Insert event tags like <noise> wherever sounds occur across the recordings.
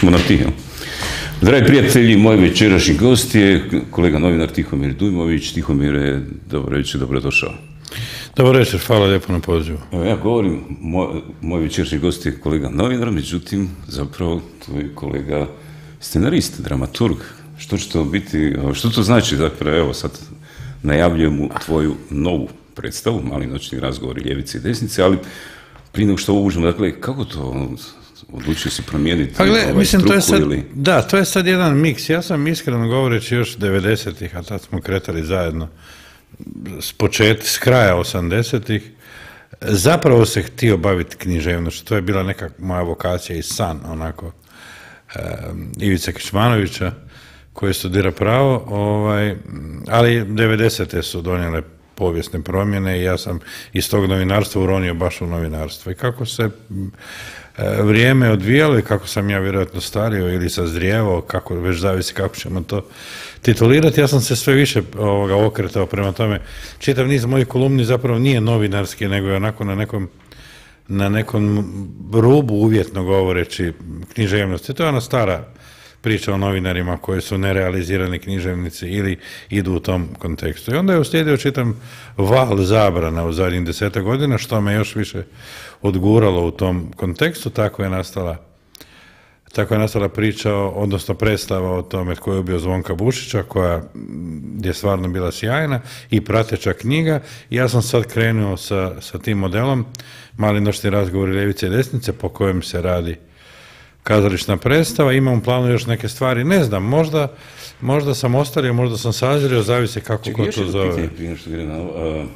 smo na ti? Dragi prijatelji, moj večerašnji gost je kolega novinar Tihomir Dujmović. Tihomire, dobro večer, dobrodošao. Dobro večer, hvala lijepo na pozivu. Evo ja govorim, moj, moj večerašnji gost je kolega novinar, međutim, zapravo tvoj kolega scenarist, dramaturg. Što će to biti, što to znači, dakle, evo sad najavljujemo tvoju novu predstavu, mali noćni razgovori ljevice i desnice, ali prije nego što uđemo, dakle, kako to odlučio si promijeniti Pa gle, ovaj mislim, to je sad, ili... da, to je sad jedan miks. Ja sam iskreno govoreći još 90-ih, a tad smo kretali zajedno s počet, s kraja 80-ih, zapravo se htio baviti književnošću. To je bila neka moja vokacija i san, onako, um, Ivice Kičmanovića, koji studira pravo, ovaj, ali 90. su donijele povijesne promjene i ja sam iz tog novinarstva uronio baš u novinarstvo. I kako se e, vrijeme odvijalo i kako sam ja vjerojatno stario ili sazrijevao, kako već zavisi kako ćemo to titulirati, ja sam se sve više ovoga okretao prema tome. Čitav niz mojih kolumni zapravo nije novinarski, nego je onako na nekom na nekom rubu uvjetno govoreći književnosti. To je ona stara priča o novinarima koji su nerealizirani književnici ili idu u tom kontekstu. I onda je uslijedio čitam val zabrana u zadnjih deseta godina, što me još više odguralo u tom kontekstu, tako je nastala tako je nastala priča, odnosno predstava o tome tko je ubio Zvonka Bušića, koja je stvarno bila sjajna i prateća knjiga. Ja sam sad krenuo sa, sa tim modelom, mali noćni razgovori ljevice i desnice, po kojem se radi kazališna predstava, imam u planu još neke stvari, ne znam, možda, možda sam ostario, možda sam sazrio, zavisi kako Čekaj, ko to zove. pitanje što na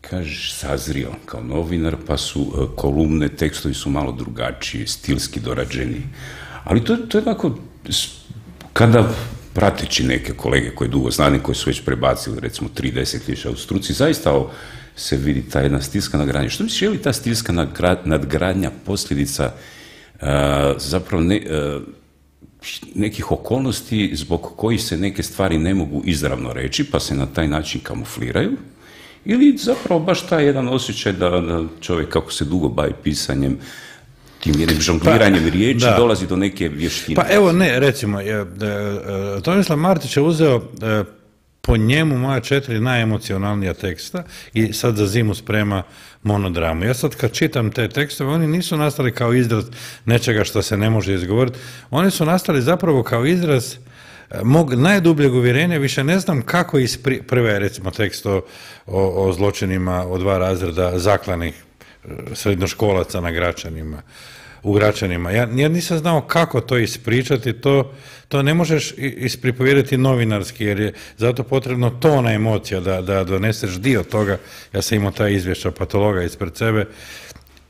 Kažeš sazrio kao novinar, pa su e, kolumne, tekstovi su malo drugačiji, stilski dorađeni. Ali to, to je onako, kada prateći neke kolege koji dugo znani, koji su već prebacili recimo tri desetljeća u struci, zaista ovo se vidi ta jedna stilska nadgradnja. Što misliš, je li ta stilska nadgra- nadgradnja posljedica zapravo ne, a, nekih okolnosti zbog kojih se neke stvari ne mogu izravno reći, pa se na taj način kamufliraju, ili zapravo baš taj jedan osjećaj da, da čovjek kako se dugo bavi pisanjem, tim jednim žongliranjem riječi, da. dolazi do neke vještine. Pa evo ne, recimo, je, e, e, Tomislav Martić je uzeo e, po njemu moja četiri najemocionalnija teksta i sad za zimu sprema monodramu. Ja sad kad čitam te tekstove, oni nisu nastali kao izraz nečega što se ne može izgovoriti, oni su nastali zapravo kao izraz e, mog najdubljeg uvjerenja, više ne znam kako iz pri- prve, recimo, tekst o, o, o zločinima o dva razreda zaklanih e, srednjoškolaca na Gračanima, u Gračanima. Ja, ja nisam znao kako to ispričati, to, to ne možeš i- ispripovjedati novinarski, jer je zato potrebno tona emocija da, da doneseš dio toga. Ja sam imao taj izvješća patologa ispred sebe.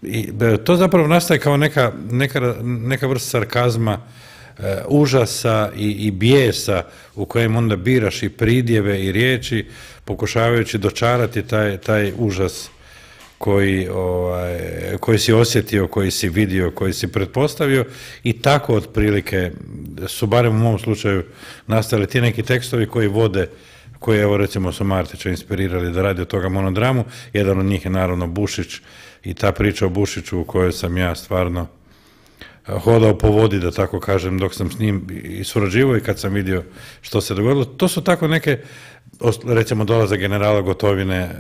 I, e, to zapravo nastaje kao neka, neka, neka vrsta sarkazma, e, užasa i, i bijesa u kojem onda biraš i pridjeve i riječi, pokušavajući dočarati taj, taj užas koji, ovaj, koji si osjetio, koji si vidio, koji si pretpostavio i tako otprilike su barem u mom slučaju nastali ti neki tekstovi koji vode koji evo recimo su Martića inspirirali da radi od toga monodramu, jedan od njih je naravno Bušić i ta priča o Bušiću u kojoj sam ja stvarno hodao po vodi, da tako kažem, dok sam s njim i surađivao i kad sam vidio što se dogodilo. To su tako neke, recimo dolazak generala Gotovine e,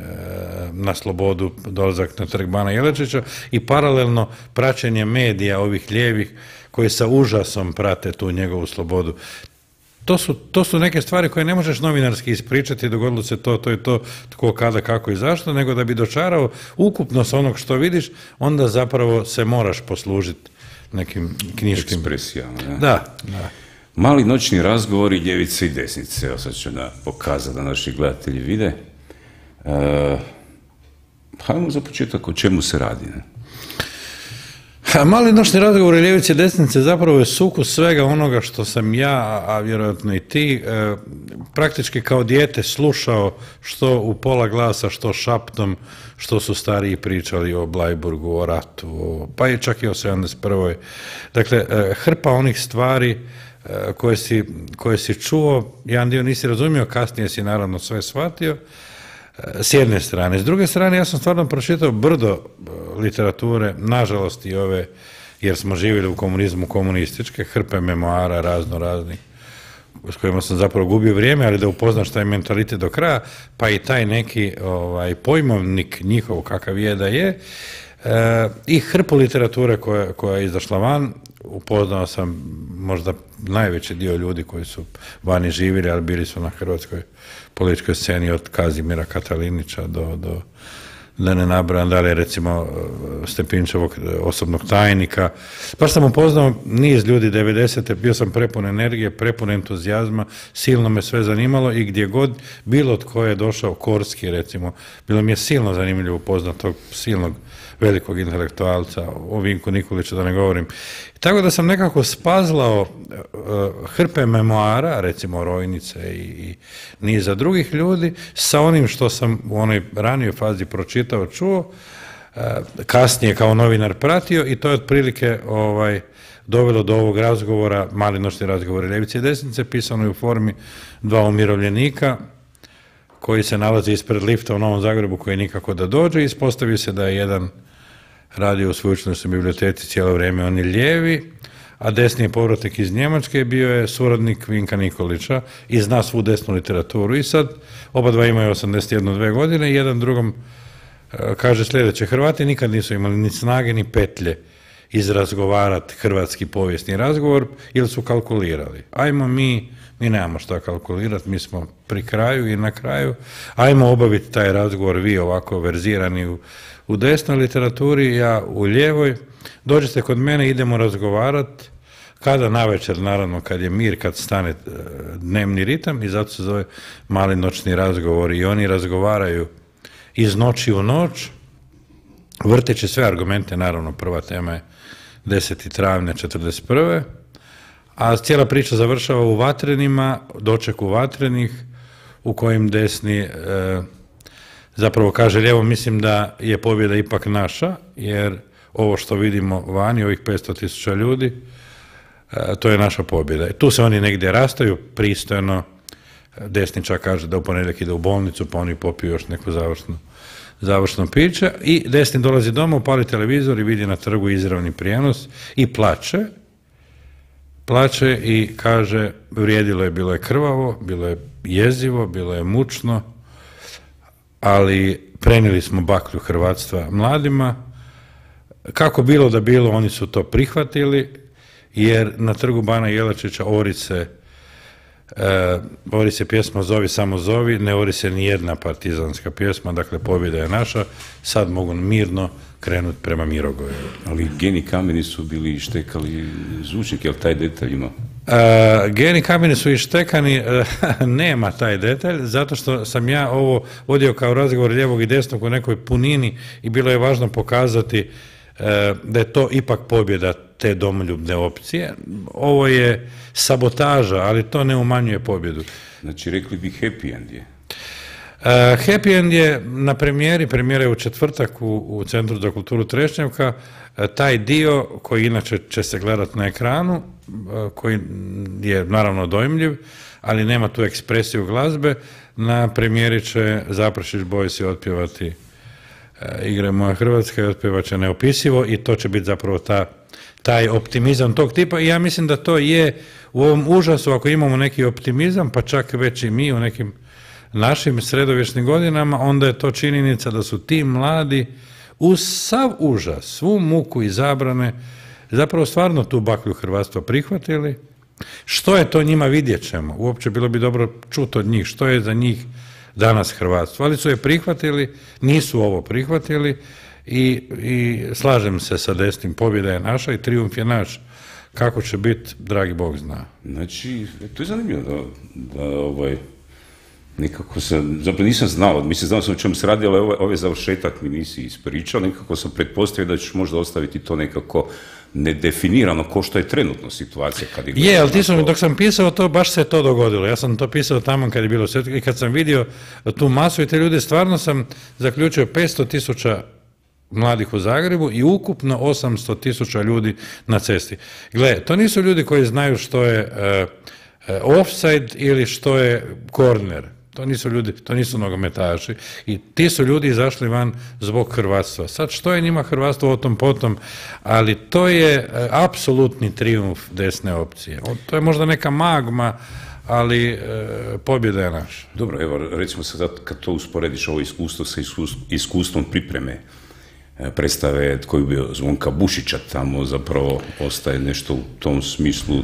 na slobodu, dolazak na trg Bana Jelačića i paralelno praćenje medija ovih lijevih koji sa užasom prate tu njegovu slobodu. To su, to su neke stvari koje ne možeš novinarski ispričati, dogodilo se to, to i to, tko, kada, kako i zašto, nego da bi dočarao ukupnost onog što vidiš, onda zapravo se moraš poslužiti nekim knjiškim... Ekspresijama, da. Da, da. Mali noćni razgovori ljevice i desnice, evo sad ću da pokazati da naši gledatelji vide. E, hajmo za početak o čemu se radi. Ne? A mali noćni razgovor i ljevice i desnice zapravo je sukus svega onoga što sam ja, a- vjerojatno i ti, e, praktički kao dijete slušao što u pola glasa, što šaptom, što su stariji pričali o Blajburgu, o ratu, pa i čak i o 71. Dakle, e, hrpa onih stvari e, koje si, koje si čuo, jedan dio nisi razumio, kasnije si naravno sve shvatio, s jedne strane. S druge strane, ja sam stvarno pročitao brdo e, literature, nažalost i ove jer smo živjeli u komunizmu komunističke, hrpe memoara razno raznih s kojima sam zapravo gubio vrijeme, ali da upoznaš taj mentalitet do kraja, pa i taj neki ovaj, pojmovnik njihov kakav je da je, e, i hrpu literature koja, koja je izašla van, upoznao sam možda najveći dio ljudi koji su vani živjeli, ali bili su na hrvatskoj političkoj sceni od Kazimira Katalinića do, do da ne nabrajam dalje recimo Stepinčevog osobnog tajnika. Baš sam upoznao niz ljudi 90. bio sam prepun energije, prepun entuzijazma, silno me sve zanimalo i gdje god bilo tko je došao, Korski recimo, bilo mi je silno zanimljivo upoznati tog silnog velikog intelektualca, o Vinku Nikoliću da ne govorim. Tako da sam nekako spazlao e, hrpe memoara, recimo Rojnice i niza drugih ljudi, sa onim što sam u onoj ranijoj fazi pročitao, čuo, e, kasnije kao novinar pratio i to je otprilike ovaj, dovelo do ovog razgovora, mali noćni razgovor Ljevice i desnice, pisano u formi dva umirovljenika, koji se nalazi ispred lifta u Novom Zagrebu koji nikako da dođe, ispostavi se da je jedan radio u sveučilišnoj biblioteci cijelo vrijeme, on je lijevi, a desni je povratak iz Njemačke, bio je suradnik Vinka Nikolića i zna svu desnu literaturu. I sad, oba dva imaju 81 dve godine i jedan drugom e, kaže sljedeće, Hrvati nikad nisu imali ni snage ni petlje izrazgovarati hrvatski povijesni razgovor ili su kalkulirali. Ajmo mi, mi nemamo šta kalkulirati, mi smo pri kraju i na kraju, ajmo obaviti taj razgovor vi ovako verzirani u u desnoj literaturi, ja u lijevoj, dođete kod mene, idemo razgovarati, kada navečer, naravno, kad je mir, kad stane e, dnevni ritam i zato se zove mali noćni razgovor i oni razgovaraju iz noći u noć, vrteći sve argumente, naravno, prva tema je 10. travnja 41. A cijela priča završava u vatrenima, dočeku vatrenih, u kojim desni e, zapravo kaže lijevo, mislim da je pobjeda ipak naša, jer ovo što vidimo vani, ovih 500 tisuća ljudi, e, to je naša pobjeda. Tu se oni negdje rastaju, pristojno, desniča kaže da u ponedjeljak ide u bolnicu, pa oni popiju još neku završnu, završno piće. I desni dolazi doma, upali televizor i vidi na trgu izravni prijenos i plače, plače i kaže vrijedilo je, bilo je krvavo, bilo je jezivo, bilo je mučno, ali prenijeli smo baklju hrvatstva mladima. Kako bilo da bilo, oni su to prihvatili, jer na trgu Bana Jelačića ori se, e, ori se pjesma Zovi samo zovi, ne ori se ni jedna partizanska pjesma, dakle pobjeda je naša, sad mogu mirno krenuti prema Mirogoju. Ali geni kameni su bili štekali zvučnik, jel taj detalj ima? Uh, geni kameni su ištekani, e, <laughs> nema taj detalj, zato što sam ja ovo vodio kao razgovor lijevog i desnog u nekoj punini i bilo je važno pokazati e, da je to ipak pobjeda te domoljubne opcije. Ovo je sabotaža, ali to ne umanjuje pobjedu. Znači, rekli bi happy end je. Happy end je na premijeri, premijera je u četvrtak u, u Centru za kulturu Trešnjevka, taj dio koji inače će se gledati na ekranu, koji je naravno dojmljiv, ali nema tu ekspresiju glazbe, na premijeri će Zaprašić Bojsi otpjevati igre Moja Hrvatska i otpjevat će neopisivo i to će biti zapravo ta, taj optimizam tog tipa i ja mislim da to je u ovom užasu ako imamo neki optimizam, pa čak već i mi u nekim našim sredovječnim godinama, onda je to činjenica da su ti mladi uz sav užas, svu muku i zabrane, zapravo stvarno tu baklju hrvatstva prihvatili. Što je to njima vidjet ćemo? Uopće bilo bi dobro čuti od njih što je za njih danas hrvatstvo. Ali su je prihvatili, nisu ovo prihvatili i, i slažem se sa desnim, pobjeda je naša i triumf je naš. Kako će biti, dragi Bog zna. Znači, to je zanimljivo da, da ovaj, nekako sam, zapravo nisam znao, mislim znao sam o čemu se radi, ali ovaj, ovaj završetak mi nisi ispričao, nekako sam pretpostavio da ćeš možda ostaviti to nekako nedefinirano ko što je trenutno situacija. Kad je, ali ti sam, dok sam pisao to, baš se to dogodilo. Ja sam to pisao tamo kad je bilo sve, i kad sam vidio tu masu i te ljude, stvarno sam zaključio 500 tisuća mladih u Zagrebu i ukupno 800 tisuća ljudi na cesti. Gle, to nisu ljudi koji znaju što je uh, offside ili što je corner To nisu ljudi, to nisu nogometaši i ti su ljudi izašli van zbog hrvatstva. Sad što je njima hrvatstvo o tom potom, ali to je e, apsolutni trijumf desne opcije. To je možda neka magma, ali e, pobjeda je naša. Dobro, evo recimo sad kad to usporediš ovo iskustvo sa iskustvom pripreme e, predstave tko je bio Zvonka Bušića tamo zapravo ostaje nešto u tom smislu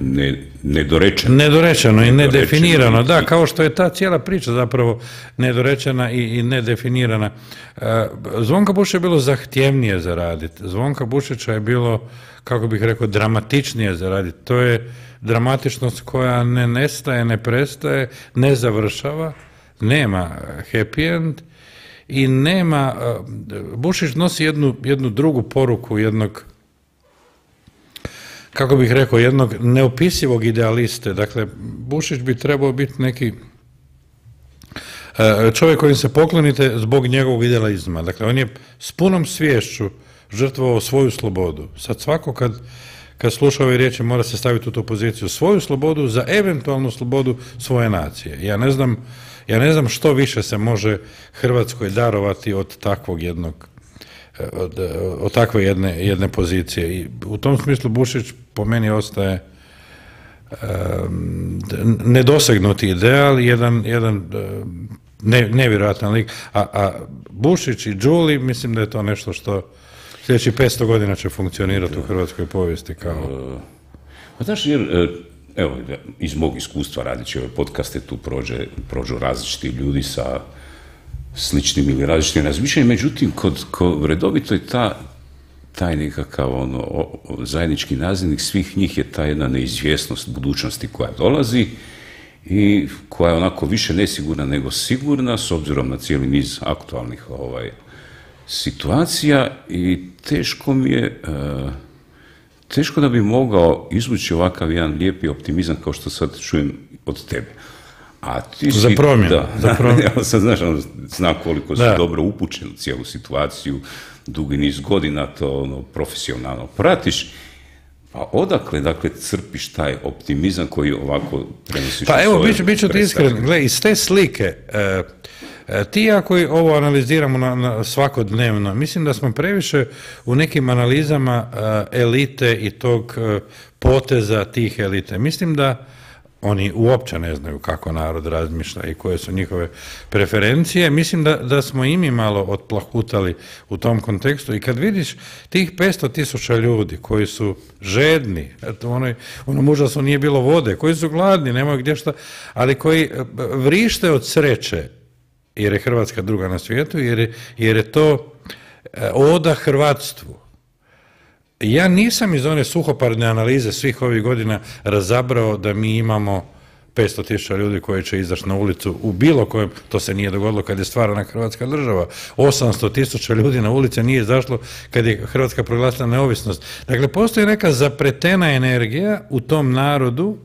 ne, nedorečeno. Nedorečeno i nedefinirano, da, kao što je ta cijela priča zapravo nedorečena i, i nedefinirana. E, Zvonka Bušića je bilo zahtjevnije za raditi. Zvonka Bušića je bilo, kako bih rekao, dramatičnije za raditi. To je dramatičnost koja ne nestaje, ne prestaje, ne završava, nema happy end i nema, e, Bušić nosi jednu, jednu drugu poruku jednog kako bih rekao, jednog neopisivog idealiste. Dakle, Bušić bi trebao biti neki e, čovjek kojim se poklonite zbog njegovog idealizma. Dakle, on je s punom svješću žrtvovao svoju slobodu. Sad svako kad, kad sluša ove riječi mora se staviti u tu poziciju svoju slobodu za eventualnu slobodu svoje nacije. Ja ne znam, ja ne znam što više se može Hrvatskoj darovati od takvog jednog od, od takve jedne, jedne pozicije. I u tom smislu Bušić po meni ostaje um, nedosegnuti ideal, jedan, jedan ne, nevjerojatan lik. A, a Bušić i Đuli, mislim da je to nešto što sljedeći 500 godina će funkcionirati u hrvatskoj povijesti kao... Pa znaš, jer, e, evo, iz mog iskustva radići ove podcaste, tu prođe, prođu različiti ljudi sa sličnim ili različitim razmišljanjem, međutim, kod, kod redovito je ta, taj nekakav ono, zajednički nazivnik svih njih je ta jedna neizvjesnost budućnosti koja dolazi i koja je onako više nesigurna nego sigurna s obzirom na cijeli niz aktualnih ovaj, situacija i teško mi je e, teško da bi mogao izvući ovakav jedan lijepi optimizam kao što sad čujem od tebe. A ti za promjenu. Da, za promjenu. <laughs> ja sam znaš, ono, zna koliko si dobro upućen u cijelu situaciju, dugi niz godina to ono, profesionalno pratiš. Pa odakle, dakle, crpiš taj optimizam koji ovako prenosiš Pa evo, bit ću ti iskren, gle, iz te slike, e, e, ti ako ovo analiziramo na, na, svakodnevno, mislim da smo previše u nekim analizama e, elite i tog poteza tih elite. Mislim da oni uopće ne znaju kako narod razmišlja i koje su njihove preferencije. Mislim da, da smo i mi malo otplahutali u tom kontekstu i kad vidiš tih 500 tisuća ljudi koji su žedni, eto onoj, onom užasu nije bilo vode, koji su gladni, nemaju gdje šta, ali koji e, vrište od sreće, jer je Hrvatska druga na svijetu, jer je, jer je to e, oda hrvatstvu ja nisam iz one suhoparne analize svih ovih godina razabrao da mi imamo 500 tisuća ljudi koji će izaći na ulicu u bilo kojem, to se nije dogodilo kad je stvarana Hrvatska država. 800 tisuća ljudi na ulici nije izašlo kad je Hrvatska proglasila neovisnost. Dakle, postoji neka zapretena energija u tom narodu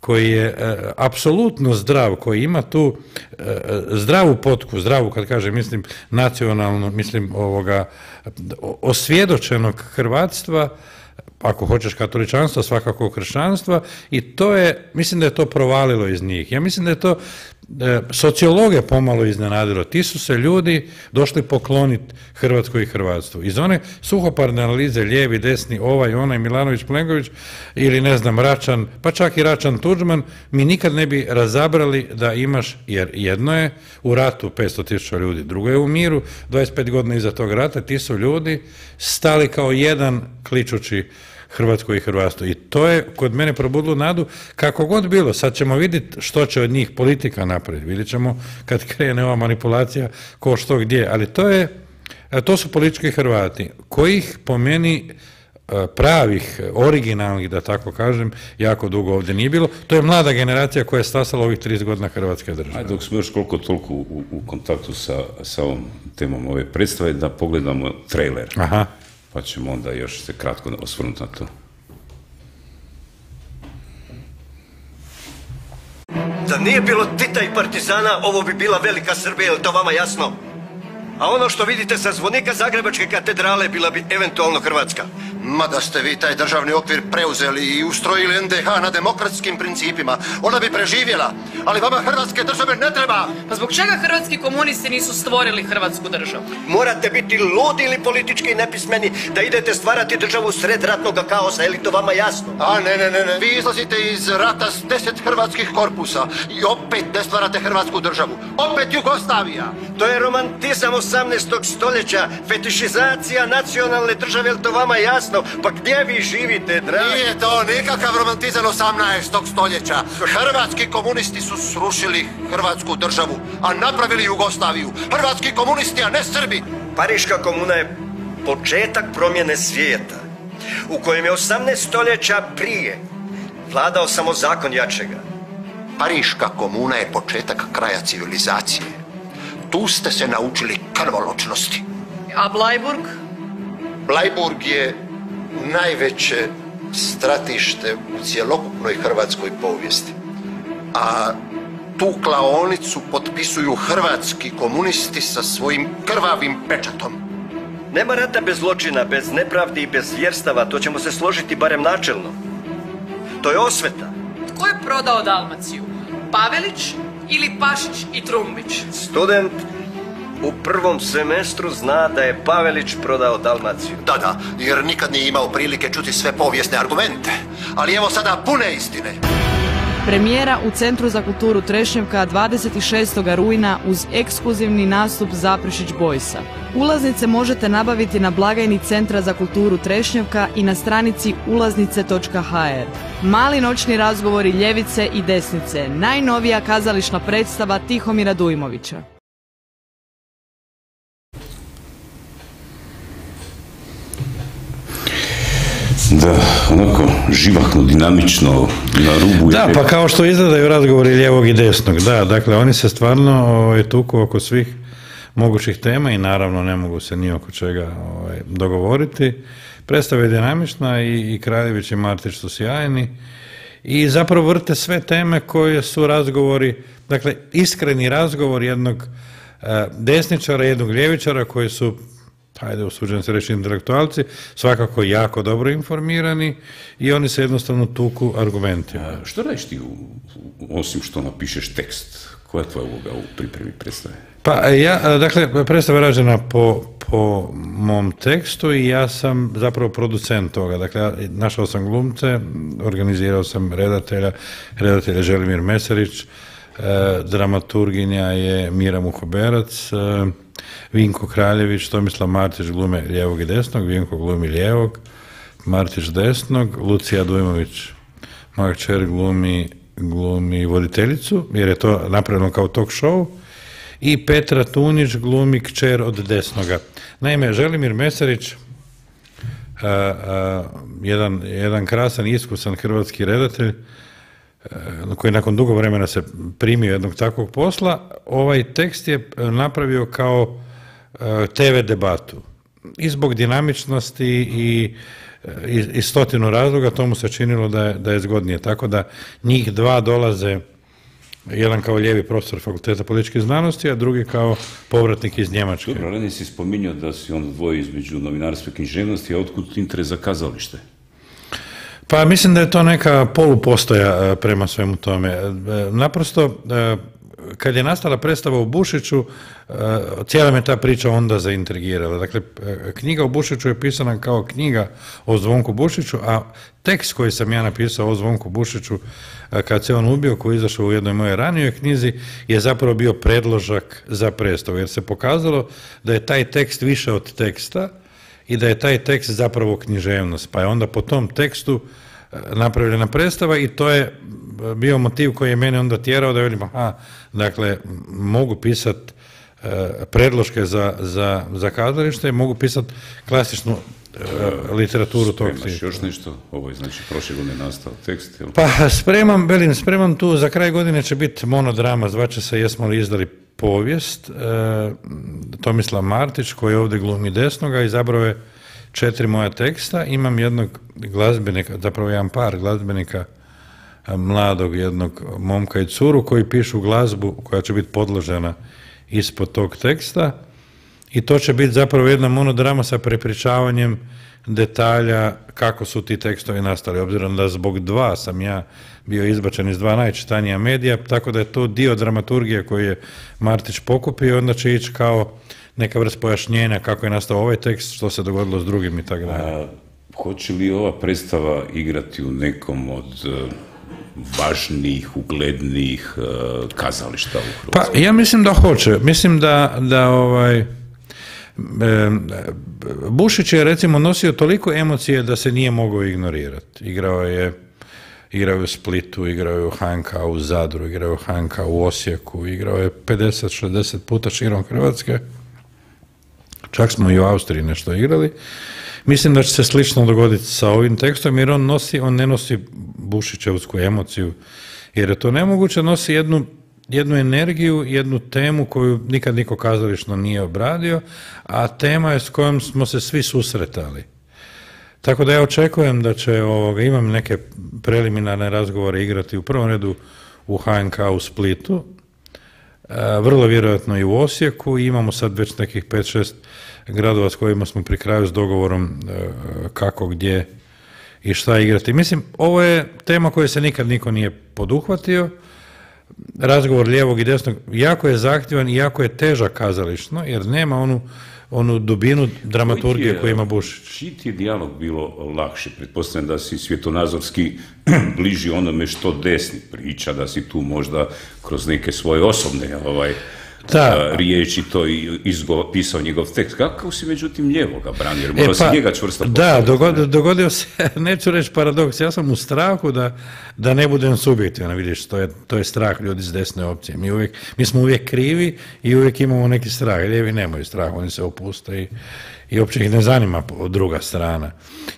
koji je e, apsolutno zdrav, koji ima tu e, zdravu potku, zdravu kad kažem, mislim nacionalno, mislim ovoga osvjedočenog hrvatstva, ako hoćeš katoličanstva, svakako kršćanstva i to je, mislim da je to provalilo iz njih. Ja mislim da je to sociologe pomalo iznenadilo. Ti su se ljudi došli pokloniti Hrvatskoj i Hrvatstvu. Iz one suhoparne analize, lijevi, desni, ovaj, onaj, Milanović, Plenković ili ne znam, Račan, pa čak i Račan Tuđman, mi nikad ne bi razabrali da imaš, jer jedno je u ratu 500 tisuća ljudi, drugo je u miru, 25 godina iza tog rata, ti su ljudi stali kao jedan kličući Hrvatskoj i Hrvatstvo. I to je kod mene probudilo nadu kako god bilo. Sad ćemo vidjeti što će od njih politika napraviti. Vidjet ćemo kad krene ova manipulacija ko što gdje. Ali to je, to su politički Hrvati kojih po meni e, pravih, originalnih, da tako kažem, jako dugo ovdje nije bilo. To je mlada generacija koja je stasala ovih 30 godina Hrvatske države. Ajde, dok smo još koliko toliko u, u kontaktu sa, sa ovom temom ove predstave, da pogledamo trailer. Aha pa ćemo onda još se kratko osvrnuti na to. Da nije bilo Tita i Partizana, ovo bi bila velika Srbija, je to vama jasno? A ono što vidite sa zvonika Zagrebačke katedrale bila bi eventualno Hrvatska. Mada ste vi taj državni okvir preuzeli i ustrojili NDH na demokratskim principima, ona bi preživjela, ali vama Hrvatske države ne treba. Pa zbog čega hrvatski komunisti nisu stvorili Hrvatsku državu? Morate biti ludi ili politički nepismeni da idete stvarati državu sred ratnog kaosa, je li to vama jasno? A ne, ne, ne, ne, vi izlazite iz rata s deset hrvatskih korpusa i opet ne stvarate Hrvatsku državu. Opet Jugoslavija. To je romantizam 18. stoljeća, fetišizacija nacionalne države, je li to vama jasno? Pa gdje vi živite, dragi? Nije to nikakav romantizam 18. stoljeća. Hrvatski komunisti su srušili Hrvatsku državu, a napravili Jugoslaviju. Hrvatski komunisti, a ne Srbi. Pariška komuna je početak promjene svijeta, u kojem je 18 stoljeća prije vladao samo zakon jačega. Pariška komuna je početak kraja civilizacije. Tu ste se naučili krvoločnosti. A Blajburg? Blajburg je najveće stratište u cjelokupnoj hrvatskoj povijesti. A tu klaonicu potpisuju hrvatski komunisti sa svojim krvavim pečatom. Nema rata bez zločina, bez nepravdi i bez vjerstava, to ćemo se složiti barem načelno. To je osveta. Tko je prodao Dalmaciju? Pavelić ili Pašić i Trumbić? Student u prvom semestru zna da je Pavelić prodao Dalmaciju. Da, da, jer nikad nije imao prilike čuti sve povijesne argumente. Ali evo sada pune istine. Premijera u Centru za kulturu Trešnjevka 26. rujna uz ekskluzivni nastup Zaprešić Bojsa. Ulaznice možete nabaviti na blagajni Centra za kulturu Trešnjevka i na stranici ulaznice.hr. Mali noćni razgovori ljevice i desnice, najnovija kazališna predstava Tihomira Dujmovića. Da, onako živahno, dinamično, na rubu. Da, pa kao što izgledaju razgovori lijevog i desnog, da, dakle oni se stvarno ovaj, tuku oko svih mogućih tema i naravno ne mogu se ni oko čega ovaj, dogovoriti. Predstava je dinamična i, i Kraljević i Martić su sjajni i zapravo vrte sve teme koje su razgovori, dakle iskreni razgovor jednog eh, desničara, jednog ljevičara koji su ajde usuđujem se reći intelektualci, svakako jako dobro informirani i oni se jednostavno tuku argumentima. A što radiš ti, osim što napišeš tekst? Koja je tvoja uloga u pripremi predstave? Pa ja, dakle, predstava je rađena po, po mom tekstu i ja sam zapravo producent toga. Dakle, našao sam glumce, organizirao sam redatelja, redatelj je Želimir Mesarić, e, dramaturginja je Mira Muhoberac, e, Vinko Kraljević, Tomislav Martić glume lijevog i desnog, Vinko glumi lijevog, Martić desnog, Lucija Dujmović moja kćer glumi, glumi voditeljicu, jer je to napravljeno kao talk show, i Petra Tunić glumi kćer od desnoga. Naime, Želimir Mesarić, a, jedan, jedan krasan, iskusan hrvatski redatelj, koji nakon dugo vremena se primio jednog takvog posla, ovaj tekst je a, napravio kao a, TV debatu. I zbog dinamičnosti i i, stotinu razloga to mu se činilo da je, da je zgodnije. Tako da njih dva dolaze jedan kao lijevi profesor fakulteta političkih znanosti, a drugi kao povratnik iz Njemačke. Dobro, Lenin si spominjao da si on dvoji između novinarstva i književnosti, a otkud interes za kazalište? Pa mislim da je to neka polupostoja e, prema svemu tome. E, Naprosto, e, kad je nastala predstava u Bušiću, cijela me ta priča onda zaintrigirala. Dakle, knjiga u Bušiću je pisana kao knjiga o Zvonku Bušiću, a tekst koji sam ja napisao o Zvonku Bušiću kad se on ubio, koji je izašao u jednoj moje ranijoj knjizi, je zapravo bio predložak za predstavu, jer se pokazalo da je taj tekst više od teksta, i da je taj tekst zapravo književnost. Pa je onda po tom tekstu e, napravljena predstava i to je e, bio motiv koji je mene onda tjerao da velim, aha, dakle, mogu pisat e, predloške za, za, za kazalište, mogu pisat klasičnu e, literaturu tog tipa. još nešto? Ovo je znači prošle godine nastao tekst, jel? Pa spremam, velim, spremam tu, za kraj godine će biti monodrama, zvaće se Jesmo li izdali povijest, e, Tomislav Martić koji ovdje glumi desnoga, izabrao je četiri moja teksta, imam jednog glazbenika, zapravo jedan par glazbenika e, mladog jednog momka i curu koji pišu glazbu koja će biti podložena ispod tog teksta. I to će biti zapravo jedna monodrama sa prepričavanjem detalja kako su ti tekstovi nastali, obzirom da zbog dva sam ja bio izbačen iz dva najčitanija medija, tako da je to dio dramaturgije koji je Martić pokupio, onda će ići kao neka vrst pojašnjenja kako je nastao ovaj tekst, što se dogodilo s drugim i tako dalje. Hoće li ova predstava igrati u nekom od e, važnijih, uglednijih e, kazališta u Hrvatskoj? Pa ja mislim da hoće. Mislim da, da ovaj, Bušić je recimo nosio toliko emocije da se nije mogao ignorirati. Igrao je igrao je u Splitu, igrao je u HNK u Zadru, igrao je u HNK u Osijeku, igrao je 50-60 puta širom Hrvatske. Čak smo i u Austriji nešto igrali. Mislim da će se slično dogoditi sa ovim tekstom, jer on nosi, on ne nosi Bušićevsku emociju, jer je to nemoguće, nosi jednu jednu energiju, jednu temu koju nikad niko kazališno nije obradio, a tema je s kojom smo se svi susretali. Tako da ja očekujem da će, ovoga, imam neke preliminarne razgovore igrati u prvom redu u HNK u Splitu, e, vrlo vjerojatno i u Osijeku, imamo sad već nekih 5-6 gradova s kojima smo pri kraju s dogovorom e, kako, gdje i šta igrati. Mislim, ovo je tema koju se nikad niko nije poduhvatio, razgovor lijevog i desnog jako je zahtjevan i jako je težak kazališno, jer nema onu, onu dubinu dramaturgije koju ima Bušić. Šit je dijalog bilo lakše. Pretpostavljam da si svjetonazorski <clears throat> bliži onome što desni priča, da si tu možda kroz neke svoje osobne ovaj, da. riječi to i izgo, pisao njegov tekst. Kako si međutim ljevoga branio? Jer mora e, pa, njega čvrsto Da, dogodio, dogodio se, <laughs> neću reći paradoks, ja sam u strahu da, da ne budem subjektivan, vidiš, to je, to je strah ljudi s desne opcije. Mi, uvijek, mi smo uvijek krivi i uvijek imamo neki strah. Lijevi nemaju strah, oni se opuste i, i uopće ih ne zanima druga strana.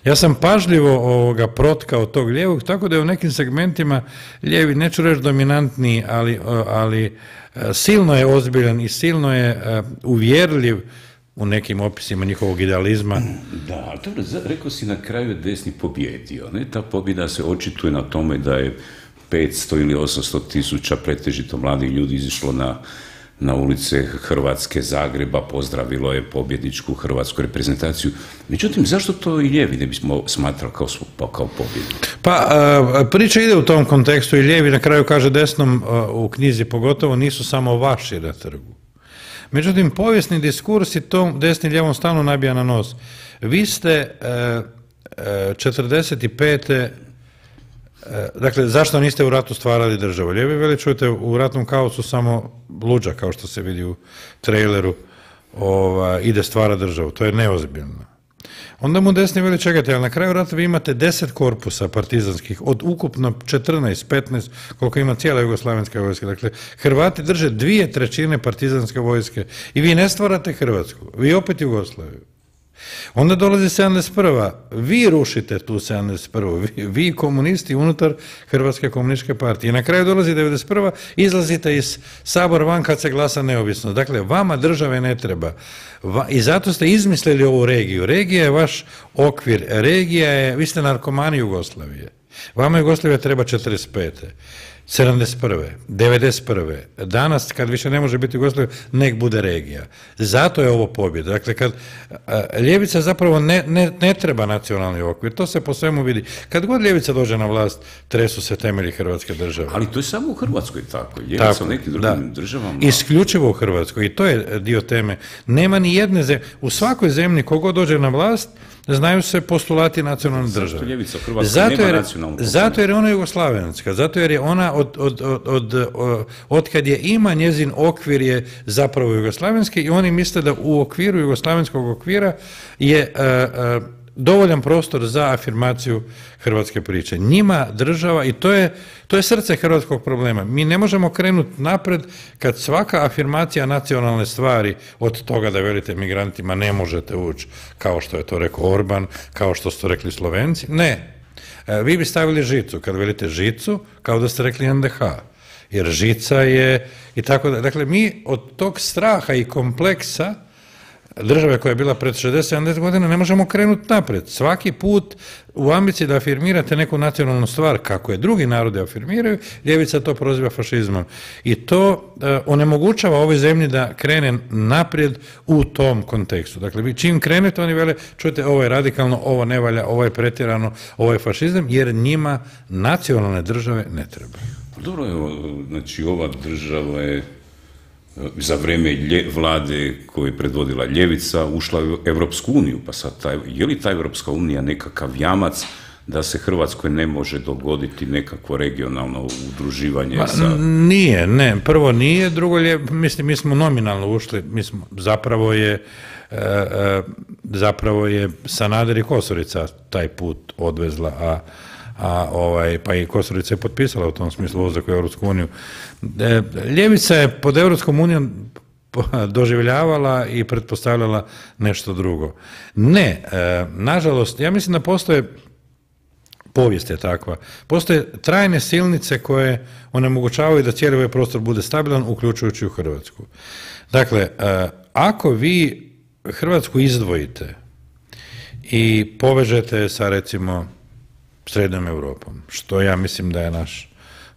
Ja sam pažljivo ovoga protkao tog lijevog, tako da je u nekim segmentima lijevi, neću reći dominantniji, ali, ali E, silno je ozbiljan i silno je e, uvjerljiv u nekim opisima njihovog idealizma. <clears throat> Da, dobro, rekao si na kraju desni pobjedio. Ne? Ta pobjeda se očituje na tome da je 500 ili 800 tisuća pretežito mladih ljudi izišlo na na ulice Hrvatske, Zagreba, pozdravilo je pobjedničku hrvatsku reprezentaciju. Međutim, zašto to i ljevi ne bismo smatrali kao, pa kao pobjedu? Pa, priča ide u tom kontekstu i lijevi na kraju kaže desnom u knjizi pogotovo nisu samo vaši na trgu. Međutim, povijesni diskurs i to desni ljevom stalno nabija na nos. Vi ste 45. Dakle, zašto niste u ratu stvarali državu? Lijevi veli, čujte, u ratnom kaosu samo luđa, kao što se vidi u traileru, ova, ide stvara državu. To je neozbiljno. Onda mu desni veli, čekajte, ali na kraju rata vi imate deset korpusa partizanskih, od ukupno 14, 15, koliko ima cijela jugoslavenska vojska. Dakle, Hrvati drže dvije trećine partizanske vojske i vi ne stvarate Hrvatsku, vi opet Jugoslaviju. Onda dolazi 71. Vi rušite tu 71. Vi, vi komunisti unutar Hrvatske komunističke partije. I na kraju dolazi 91. Izlazite iz sabora van kad se glasa neovisno. Dakle, vama države ne treba. I zato ste izmislili ovu regiju. Regija je vaš okvir. Regija je, vi ste narkomani Jugoslavije. Vama Jugoslavija treba 45. 71. 91. Danas kad više ne može biti Jugoslavija, nek bude regija. Zato je ovo pobjeda. Dakle, kad ljevica zapravo ne, ne, ne, treba nacionalni okvir, to se po svemu vidi. Kad god ljevica dođe na vlast, tresu se temelji Hrvatske države. Ali to je samo u Hrvatskoj tako. Ljevica u nekim drugim državama. Isključivo u Hrvatskoj. I to je dio teme. Nema ni jedne zemlje. U svakoj zemlji kogod dođe na vlast, znaju se postulati nacionalne države. Zato jer, zato jer je ona jugoslavenska, zato jer je ona od, od, od, od, kad je ima njezin okvir je zapravo jugoslavenski i oni misle da u okviru jugoslavenskog okvira je e, e, dovoljan prostor za afirmaciju hrvatske priče. Njima država, i to je, to je srce hrvatskog problema, mi ne možemo krenuti napred kad svaka afirmacija nacionalne stvari od toga da velite migrantima ne možete ući, kao što je to rekao Orban, kao što su rekli Slovenci, ne. E, vi bi stavili žicu, kad velite žicu, kao da ste rekli NDH jer žica je i tako da. Dakle, mi od tog straha i kompleksa države koja je bila pred 60-70 godina, ne možemo krenuti naprijed. Svaki put u ambiciji da afirmirate neku nacionalnu stvar, kako je drugi narodi afirmiraju, ljevica to proziva fašizmom. I to e, onemogućava ovoj zemlji da krene naprijed u tom kontekstu. Dakle, vi čim krenete, oni vele, čujte, ovo je radikalno, ovo ne valja, ovo je pretjerano, ovo je fašizam, jer njima nacionalne države ne trebaju. Dobro, znači ova država je za vrijeme vlade koju je predvodila Ljevica ušla u Europsku uniju, pa sad taj, je li ta Europska unija nekakav jamac da se Hrvatskoj ne može dogoditi nekakvo regionalno udruživanje sa... Nije, ne, prvo nije, drugo je, mislim, mi smo nominalno ušli, mi smo, zapravo je e, e, zapravo je Sanader i Kosorica taj put odvezla, a a ovaj, pa i Kosorica je potpisala u tom smislu ulazak u Europsku uniju. E, Ljevica je pod Europskom unijom doživljavala i pretpostavljala nešto drugo. Ne, e, nažalost, ja mislim da postoje povijest je takva. Postoje trajne silnice koje onemogućavaju da cijeli ovaj prostor bude stabilan, uključujući u Hrvatsku. Dakle, e, ako vi Hrvatsku izdvojite i povežete sa recimo srednjom Europom, što ja mislim da je naš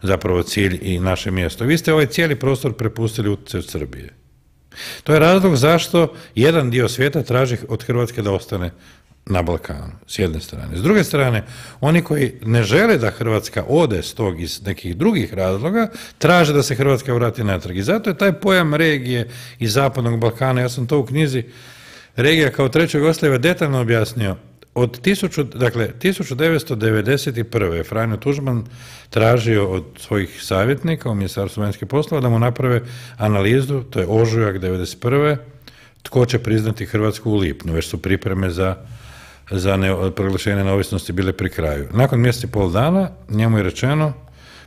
zapravo cilj i naše mjesto. Vi ste ovaj cijeli prostor prepustili utjecaju Srbije. To je razlog zašto jedan dio svijeta traži od Hrvatske da ostane na Balkanu, s jedne strane. S druge strane, oni koji ne žele da Hrvatska ode s tog iz nekih drugih razloga, traže da se Hrvatska vrati natrag. I zato je taj pojam regije i Zapadnog Balkana, ja sam to u knjizi Regija kao treća Jugoslavija detaljno objasnio, od tisuću, dakle, 1991. Franjo Tužman tražio od svojih savjetnika u Ministarstvu vanjskih poslova da mu naprave analizu, to je ožujak 1991. tko će priznati Hrvatsku u lipnju, već su pripreme za, za proglašenje neovisnosti bile pri kraju. Nakon mjeseci pol dana njemu je rečeno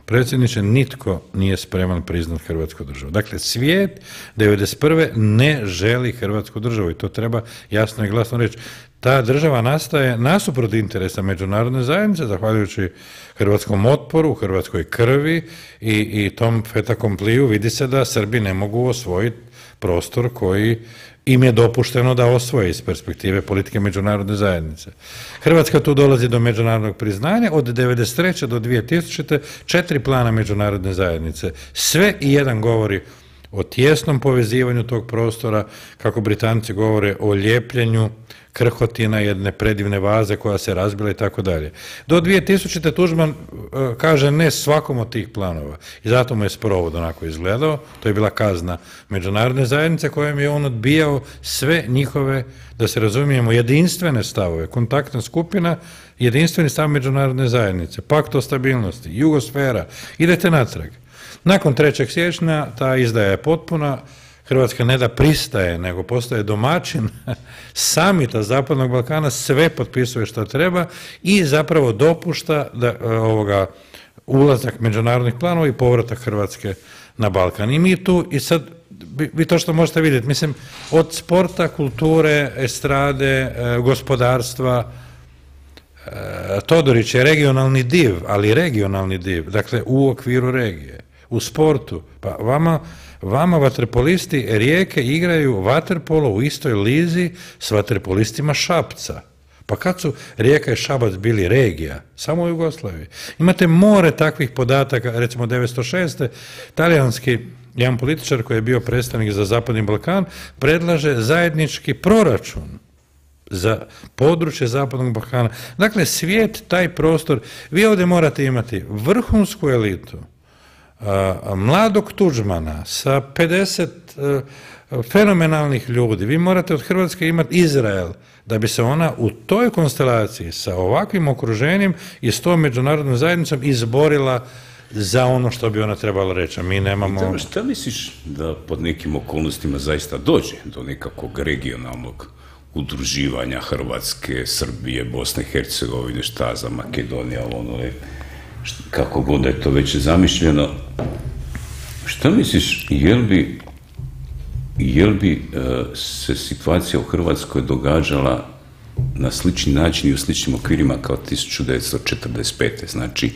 predsjedniče, nitko nije spreman priznat Hrvatsku državu. Dakle, svijet 1991. ne želi Hrvatsku državu i to treba jasno i glasno reći ta država nastaje nasuprot interesa međunarodne zajednice, zahvaljujući hrvatskom otporu, hrvatskoj krvi i, i tom fetakompliju vidi se da Srbi ne mogu osvojiti prostor koji im je dopušteno da osvoje iz perspektive politike međunarodne zajednice. Hrvatska tu dolazi do međunarodnog priznanja od 1993. do 2000. četiri plana međunarodne zajednice. Sve i jedan govori o tjesnom povezivanju tog prostora, kako Britanci govore o ljepljenju krhotina jedne predivne vaze koja se razbila i tako dalje. Do 2000. Tužman e, kaže ne svakom od tih planova i zato mu je sprovod onako izgledao, to je bila kazna međunarodne zajednice kojom je on odbijao sve njihove, da se razumijemo, jedinstvene stavove, kontaktna skupina, jedinstveni stav međunarodne zajednice, pakt o stabilnosti, jugosfera, idete natrag. Nakon 3. siječnja ta izdaja je potpuna, Hrvatska ne da pristaje, nego postaje domaćin samita Zapadnog Balkana, sve potpisuje što treba i zapravo dopušta da e, ovoga ulazak međunarodnih planova i povratak Hrvatske na Balkan. I mi tu, i sad, vi to što možete vidjeti, mislim, od sporta, kulture, estrade, e, gospodarstva, e, Todorić je regionalni div, ali regionalni div, dakle u okviru regije, u sportu, pa vama Vama vaterpolisti Rijeke igraju vaterpolo u istoj lizi s vaterpolistima Šapca. Pa kad su Rijeka i Šabac bili regija? Samo u Jugoslaviji. Imate more takvih podataka, recimo 906. talijanski jedan političar koji je bio predstavnik za Zapadni Balkan predlaže zajednički proračun za područje Zapadnog Balkana. Dakle, svijet, taj prostor, vi ovdje morate imati vrhunsku elitu, mladog Tuđmana sa 50 e, fenomenalnih ljudi, vi morate od Hrvatske imati Izrael, da bi se ona u toj konstelaciji sa ovakvim okruženjem i s tom međunarodnom zajednicom izborila za ono što bi ona trebala reći, mi nemamo... Šta misliš da pod nekim okolnostima zaista dođe do nekakvog regionalnog udruživanja Hrvatske, Srbije, Bosne Hercegovine, šta za Makedonija, ono je kako god je to već zamišljeno, što misliš, jel bi, jel bi e, se situacija u Hrvatskoj događala na slični način i u sličnim okvirima kao 1945. Znači,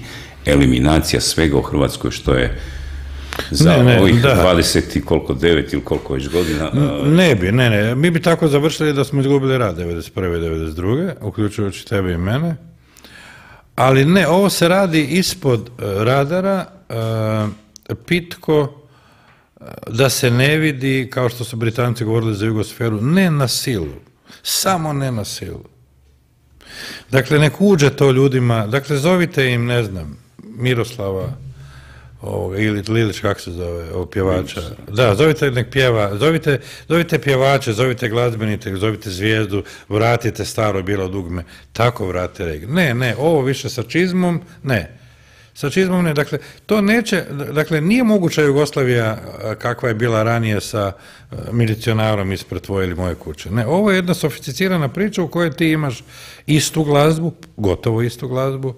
eliminacija svega u Hrvatskoj što je za Ne, ne, ovih da. 20 i koliko, 9 ili koliko već godina. a, Ne bi, ne, ne. Mi bi tako završili da smo izgubili rad 91. i 92. uključujući tebe i mene. Ali ne, ovo se radi ispod e, radara, e, pitko, e, da se ne vidi, kao što su Britanci govorili za jugosferu, ne na silu. Samo ne na silu. Dakle, nek uđe to ljudima, dakle, zovite im, ne znam, Miroslava, ovoga, ili Lilić, kako se zove, ovog pjevača. Da, zovite nek pjeva, zovite, zovite pjevače, zovite glazbenite, zovite zvijezdu, vratite staro bilo dugme, tako vratite regiju. Ne, ne, ovo više sa čizmom, ne. Sa čizmom ne, dakle, to neće, dakle, nije moguća Jugoslavija kakva je bila ranije sa milicionarom ispred tvoje ili moje kuće. Ne, ovo je jedna sofisticirana priča u kojoj ti imaš istu glazbu, gotovo istu glazbu,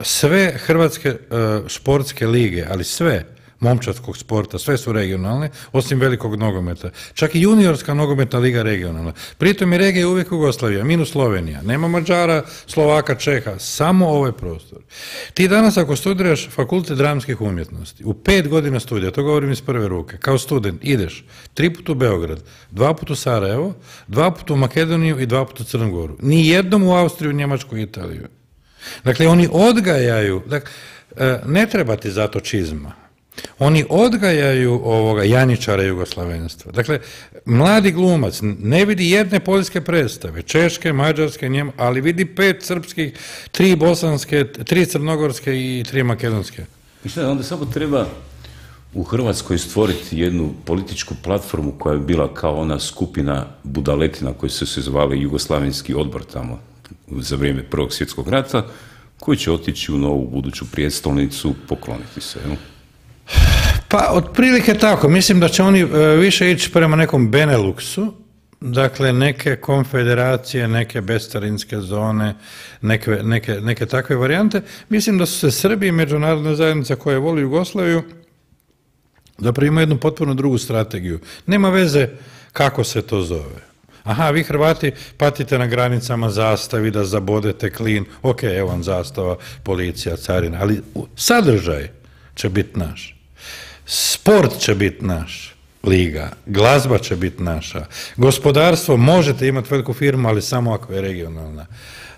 sve hrvatske a, športske lige, ali sve, momčadskog sporta, sve su regionalne, osim velikog nogometa. Čak i juniorska nogometna liga regionalna. Pritom je regija uvijek Jugoslavija, minus Slovenija. Nema Mađara, Slovaka, Čeha, samo ovaj prostor. Ti danas ako studiraš fakultet dramskih umjetnosti, u pet godina studija, to govorim iz prve ruke, kao student ideš tri put u Beograd, dva put u Sarajevo, dva put u Makedoniju i dva put u Crnu Goru. Ni jednom u Austriju, Njemačku i Italiju. Dakle, oni odgajaju, dakle, ne treba ti zato čizma. Oni odgajaju ovoga Janičara jugoslavenstva. Dakle, mladi glumac ne vidi jedne poljske predstave, češke, mađarske, njem, ali vidi pet srpskih, tri bosanske, tri crnogorske i tri makedonske. I šta, onda samo treba u Hrvatskoj stvoriti jednu političku platformu koja je bila kao ona skupina budaletina koji su se zvali Jugoslavenski odbor tamo za vrijeme Prvog svjetskog rata, koji će otići u novu buduću prijestolnicu, pokloniti se. Jel? Pa, otprilike tako. Mislim da će oni e, više ići prema nekom Beneluxu, dakle neke konfederacije, neke bestarinske zone, neke, neke, neke takve varijante. Mislim da su se Srbi i međunarodna zajednica koja voli Jugoslaviju zapravo ima jednu potpuno drugu strategiju. Nema veze kako se to zove. Aha, vi Hrvati patite na granicama zastavi da zabodete klin, ok, evo vam zastava, policija, carina, ali sadržaj će biti naš. Sport će biti naš, liga, glazba će biti naša, gospodarstvo možete imati veliku firmu, ali samo ako je regionalna.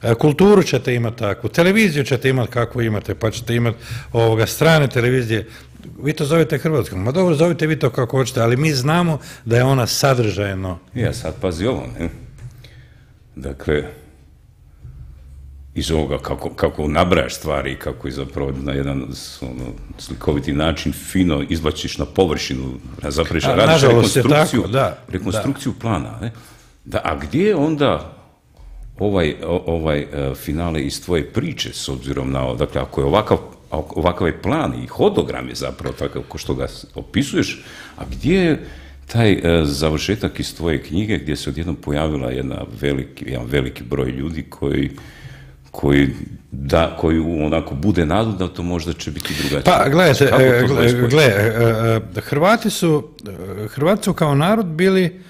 E, Kulturu ćete imati takvu, televiziju ćete imati kakvu imate, pa ćete imati ovoga, strane televizije. Vi to zovete Hrvatskom, ma dobro, zovite vi to kako hoćete, ali mi znamo da je ona sadržajno Ja sad pazi ovo, ne? Dakle, iz ovoga kako, kako nabrajaš stvari i kako i zapravo na jedan ono, slikoviti način fino izbačiš na površinu, zapravo A, radiš je rekonstrukciju, tako, da, rekonstrukciju plana. Ne? Da, a gdje je onda ovaj, ovaj e, finale iz tvoje priče s obzirom na, dakle, ako je ovakav, ovakav je plan i hodogram je zapravo takav ko što ga opisuješ, a gdje je taj e, završetak iz tvoje knjige gdje se odjednom pojavila jedna veliki, jedan veliki broj ljudi koji koji da, koji onako bude nadu da to možda će biti drugačije. Pa, gledajte, e, gle, Hrvati su, Hrvati su kao narod bili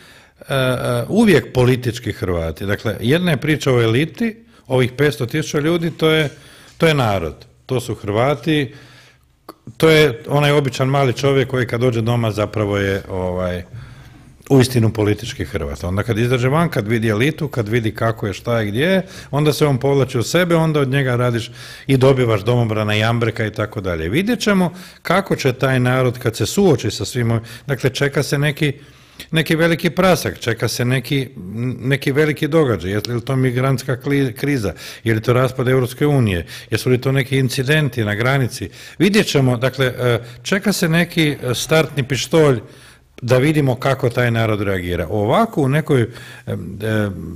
uvijek politički Hrvati. Dakle, jedna je priča o eliti, ovih 500 tisuća ljudi, to je, to je narod. To su Hrvati, to je onaj običan mali čovjek koji kad dođe doma zapravo je ovaj, uistinu politički Hrvat. Onda kad izađe van, kad vidi elitu, kad vidi kako je, šta je, gdje je, onda se on povlači u sebe, onda od njega radiš i dobivaš domobrana i ambreka i tako dalje. Vidjet ćemo kako će taj narod kad se suoči sa svim dakle čeka se neki neki veliki prasak, čeka se neki, neki veliki događaj, je li to migrantska kriza, je li to raspad Europske unije, jesu li to neki incidenti na granici, vidjet ćemo, dakle, e, čeka se neki e, startni pištolj da vidimo kako taj narod reagira. Ovako u nekoj e,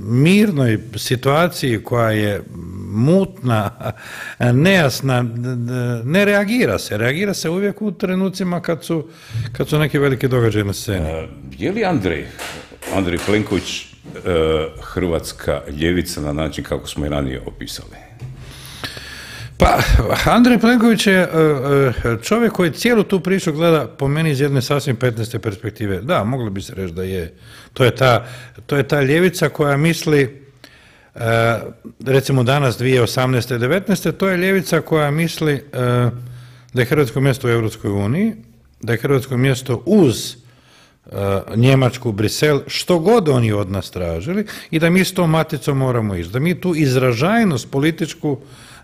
mirnoj situaciji koja je mutna, nejasna, ne reagira se. Reagira se uvijek u trenucima kad su, kad su neki veliki događaji na sceni. E, Je li Andrej, Andrej Plenković, e, hrvatska ljevica na način kako smo i ranije opisali? Pa, Andrej Plenković je e, e, čovjek koji cijelu tu priču gleda po meni iz jedne sasvim 15. perspektive. Da, moglo bi se reći da je. To je ta, to je ta ljevica koja misli, e, recimo danas 2018. i 19. to je ljevica koja misli da je Hrvatsko mjesto u Europskoj uniji da je hrvatsko mjesto uz Njemačku, Brisel, što god oni od nas tražili i da mi s tom maticom moramo ići. Da mi tu izražajnost političku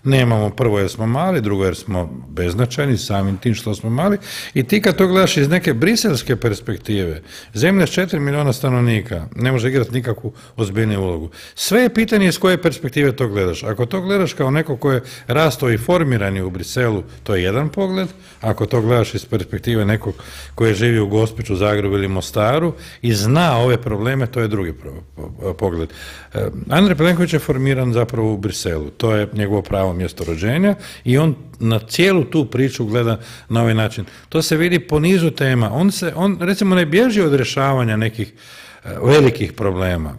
nemamo prvo jer smo mali, drugo jer smo beznačajni samim tim što smo mali i ti kad to gledaš iz neke briselske perspektive, zemlja s 4 milijuna stanovnika ne može igrati nikakvu ozbiljniju ulogu. Sve je pitanje iz koje perspektive to gledaš. Ako to gledaš kao neko ko je rastao i formirani u Briselu, to je jedan pogled, ako to gledaš iz perspektive nekog koji je živio u Gospiću, Zagrebu ili Mostaru i zna ove probleme, to je drugi pogled. E, Andrej Plenković je formiran zapravo u Briselu, to je njegovo pravo mjesto rođenja i on na cijelu tu priču gleda na ovaj način. To se vidi po nizu tema. On, se, on recimo ne bježi od rješavanja nekih e, velikih problema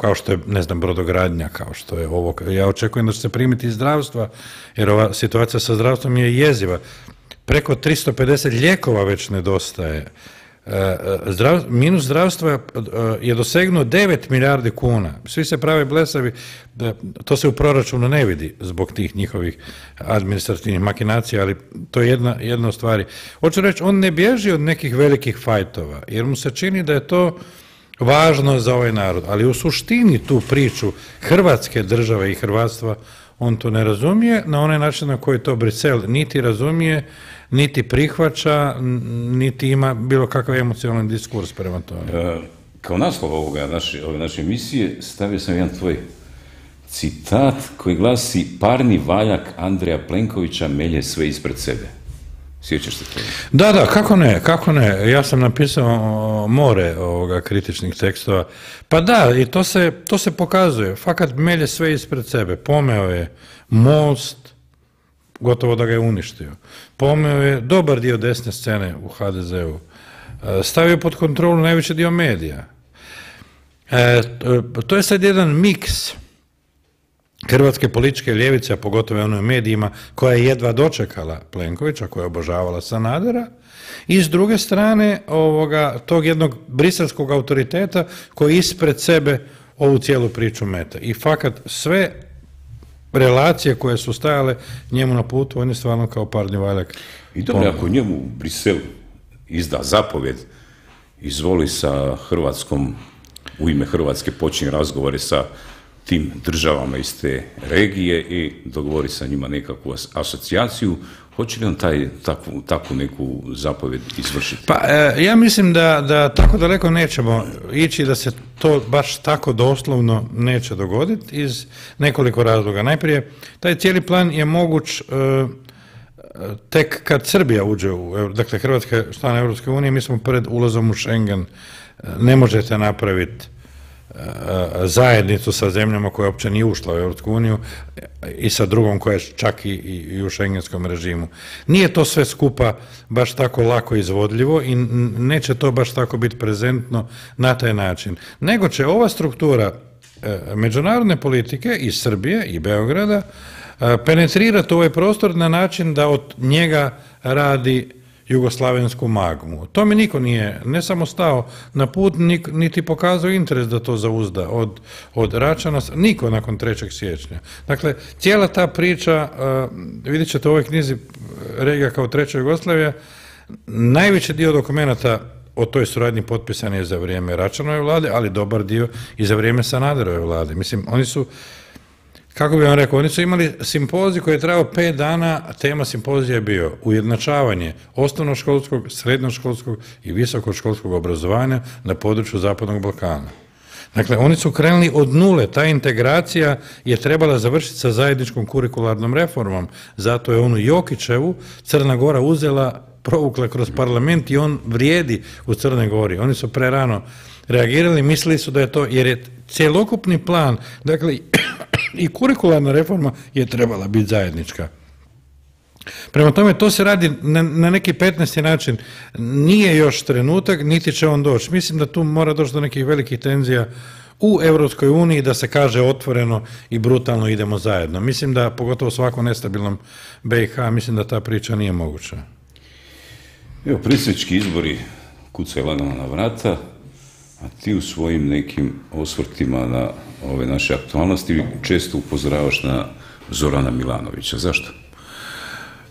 kao što je, ne znam, brodogradnja, kao što je ovo. Ja očekujem da će se primiti iz zdravstva, jer ova situacija sa zdravstvom je jeziva. Preko 350 lijekova već nedostaje. E, e, minus zdravstva je dosegnuo 9 milijardi kuna. Svi se prave blesavi, to se u proračunu ne vidi zbog tih njihovih administrativnih makinacija, ali to je jedna, jedna od stvari. Hoću reći, on ne bježi od nekih velikih fajtova, jer mu se čini da je to važno za ovaj narod, ali u suštini tu priču Hrvatske države i Hrvatstva on to ne razumije na onaj način na koji to Brisel niti razumije, niti prihvaća, niti ima bilo kakav emocionalni diskurs prema tome. E, kao naslov ovoga, naše, ove naše emisije stavio sam jedan tvoj citat koji glasi parni valjak Andreja Plenkovića melje sve ispred sebe. Sjećaš se toga? Da, da, kako ne, kako ne. Ja sam napisao more ovoga kritičnih tekstova. Pa da, i to se, to se pokazuje. Fakat melje sve ispred sebe. Pomeo je most, gotovo da ga je uništio. Pomeo je dobar dio desne scene u HDZ-u. E, stavio pod kontrolu najveći dio medija. E, to je sad jedan miks hrvatske političke ljevice, a pogotovo ono medijima, koja je jedva dočekala Plenkovića, koja je obožavala Sanadera, i s druge strane tog jednog briselskog autoriteta koji ispred sebe ovu cijelu priču meta. I fakat sve relacije koje su stajale njemu na putu, on je stvarno kao parni valjak. I dobro, ako njemu Brisel izda zapovjed, izvoli sa Hrvatskom, u ime Hrvatske počinje razgovore sa tim državama iz te regije i dogovori sa njima nekakvu asocijaciju, hoće li on taj, takvu, takvu neku zapovjed izvršiti? Pa e, ja mislim da, da tako daleko nećemo ići da se to baš tako doslovno neće dogoditi iz nekoliko razloga. Najprije, taj cijeli plan je moguć e, tek kad Srbija uđe u, dakle Hrvatska je član Europske unije, mi smo pred ulazom u Schengen, e, ne možete napraviti zajednicu sa zemljama koja uopće nije ušla u Europsku uniju i sa drugom koja je čak i, i u šengenskom režimu. Nije to sve skupa baš tako lako izvodljivo i neće to baš tako biti prezentno na taj način. Nego će ova struktura e, međunarodne politike iz Srbije i Beograda e, penetrirati ovaj prostor na način da od njega radi jugoslavensku magmu. To mi niko nije ne samo stao na put, niti pokazao interes da to zauzda od, od Račana, niko nakon 3. siječnja. Dakle, cijela ta priča, vidjet ćete u ovoj knjizi Regija kao treća Jugoslavija, najveći dio dokumenata o toj suradnji potpisan je za vrijeme Račanove vlade, ali dobar dio i za vrijeme Sanaderove vlade. Mislim, oni su kako bi vam rekao, oni su imali simpozij koji je trajao pet dana, a tema simpozija je bio ujednačavanje osnovnoškolskog, srednjoškolskog i visokoškolskog obrazovanja na području Zapadnog Balkana. Dakle, oni su krenuli od nule, ta integracija je trebala završiti sa zajedničkom kurikularnom reformom, zato je onu Jokićevu Crna Gora uzela, provukla kroz parlament i on vrijedi u Crnoj Gori. Oni su prerano reagirali, mislili su da je to, jer je cjelokupni plan, dakle, i kurikularna reforma je trebala biti zajednička. Prema tome, to se radi na, neki 15. način. Nije još trenutak, niti će on doći. Mislim da tu mora doći do nekih velikih tenzija u Europskoj uniji da se kaže otvoreno i brutalno idemo zajedno. Mislim da, pogotovo svako nestabilnom BiH, mislim da ta priča nije moguća. Evo, prisječki izbori kucaju lagano na vrata, a ti u svojim nekim osvrtima na ove naše aktualnosti često upozoravaš na Zorana Milanovića. Zašto?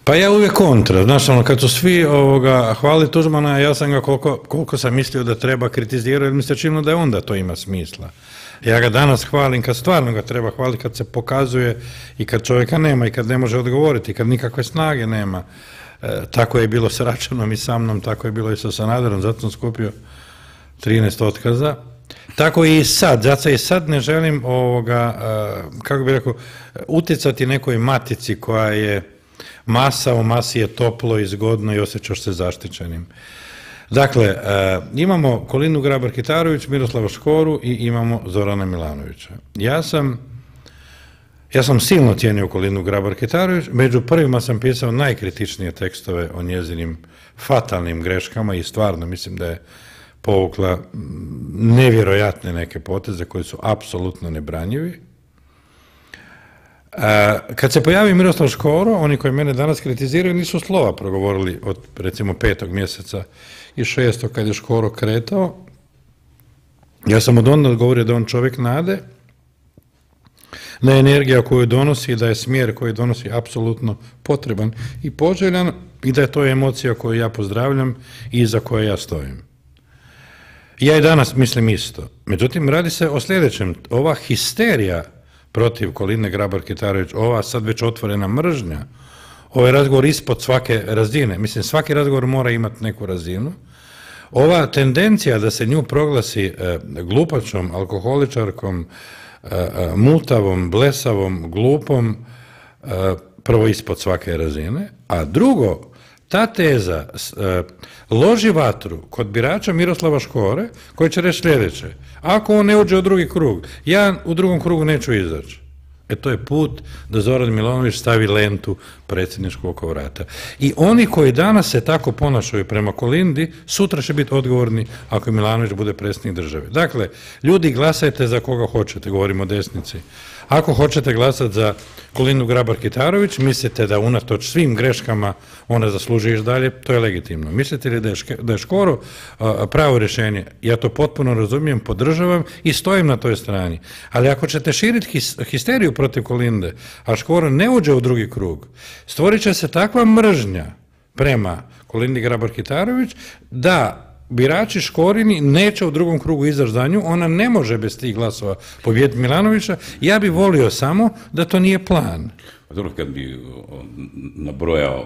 Pa ja uvijek kontra, znaš, ono, kad su svi ovoga, hvali Tuđmana, ja sam ga koliko, koliko sam mislio da treba kritizirati, jer mi se činilo da je onda to ima smisla. Ja ga danas hvalim kad stvarno ga treba hvaliti, kad se pokazuje i kad čovjeka nema i kad ne može odgovoriti, kad nikakve snage nema. E, tako je bilo s Račanom i sa mnom, tako je bilo i sa Sanaderom, zato sam skupio 13 otkaza. Tako i sad, zato i sad ne želim ovoga, e, kako bi rekao, utjecati nekoj matici koja je masa, u masi je toplo i zgodno i osjećaš se zaštićenim. Dakle, e, imamo Kolinu Grabar-Kitarović, Miroslava Škoru i imamo Zorana Milanovića. Ja sam, ja sam silno cijenio Kolinu Grabar-Kitarović, među prvima sam pisao najkritičnije tekstove o njezinim fatalnim greškama i stvarno mislim da je povukla nevjerojatne neke poteze koji su apsolutno nebranjivi. E, kad se pojavi Miroslav Škoro, oni koji mene danas kritiziraju nisu slova progovorili od recimo petog mjeseca i šestog kad je Škoro kretao. Ja sam od onda odgovorio da on čovjek nade, da je energija koju donosi, da je smjer koji donosi apsolutno potreban i poželjan i da je to emocija koju ja pozdravljam i za koje ja stojim. Ja i danas mislim isto. Međutim, radi se o sljedećem. Ova histerija protiv Koline Grabar-Kitarović, ova sad već otvorena mržnja, ovaj razgovor ispod svake razine, mislim svaki razgovor mora imati neku razinu, ova tendencija da se nju proglasi e, glupačom, alkoholičarkom, e, e, mutavom, blesavom, glupom, prvo ispod svake razine, a drugo, ta teza loži vatru kod birača Miroslava Škore, koji će reći sljedeće, ako on ne uđe u drugi krug, ja u drugom krugu neću izaći. E to je put da Zoran Milanović stavi lentu predsjedničkog oko vrata. I oni koji danas se tako ponašaju prema Kolindi, sutra će biti odgovorni ako Milanović bude predsjednik države. Dakle, ljudi glasajte za koga hoćete, govorimo o desnici. Ako hoćete glasati za Kolindu Grabar-Kitarović, mislite da unatoč svim greškama ona zasluži dalje, to je legitimno. Mislite li da je Škoro pravo rješenje? Ja to potpuno razumijem, podržavam i stojim na toj strani. Ali ako ćete širiti histeriju protiv Kolinde, a Škoro ne uđe u drugi krug, stvorit će se takva mržnja prema Kolindi Grabar-Kitarović da birači Škorini neće u drugom krugu izaći za nju, ona ne može bez tih glasova pobijediti Milanovića, ja bi volio samo da to nije plan. Pa dobro, kad bi nabrojao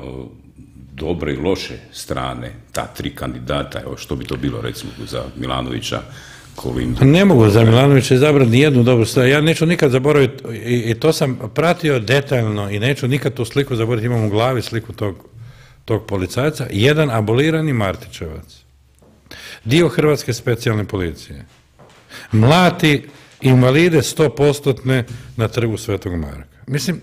dobre i loše strane ta tri kandidata, evo što bi to bilo recimo za Milanovića, Kolindu. Ne mogu za Milanovića izabrati ni jednu dobru stvar. Ja neću nikad zaboraviti, i, to sam pratio detaljno i neću nikad tu sliku zaboraviti, imam u glavi sliku tog, tog policajca, jedan abolirani Martićevac dio Hrvatske specijalne policije, mlati invalide stopostotne na trgu Svetog Marka. Mislim,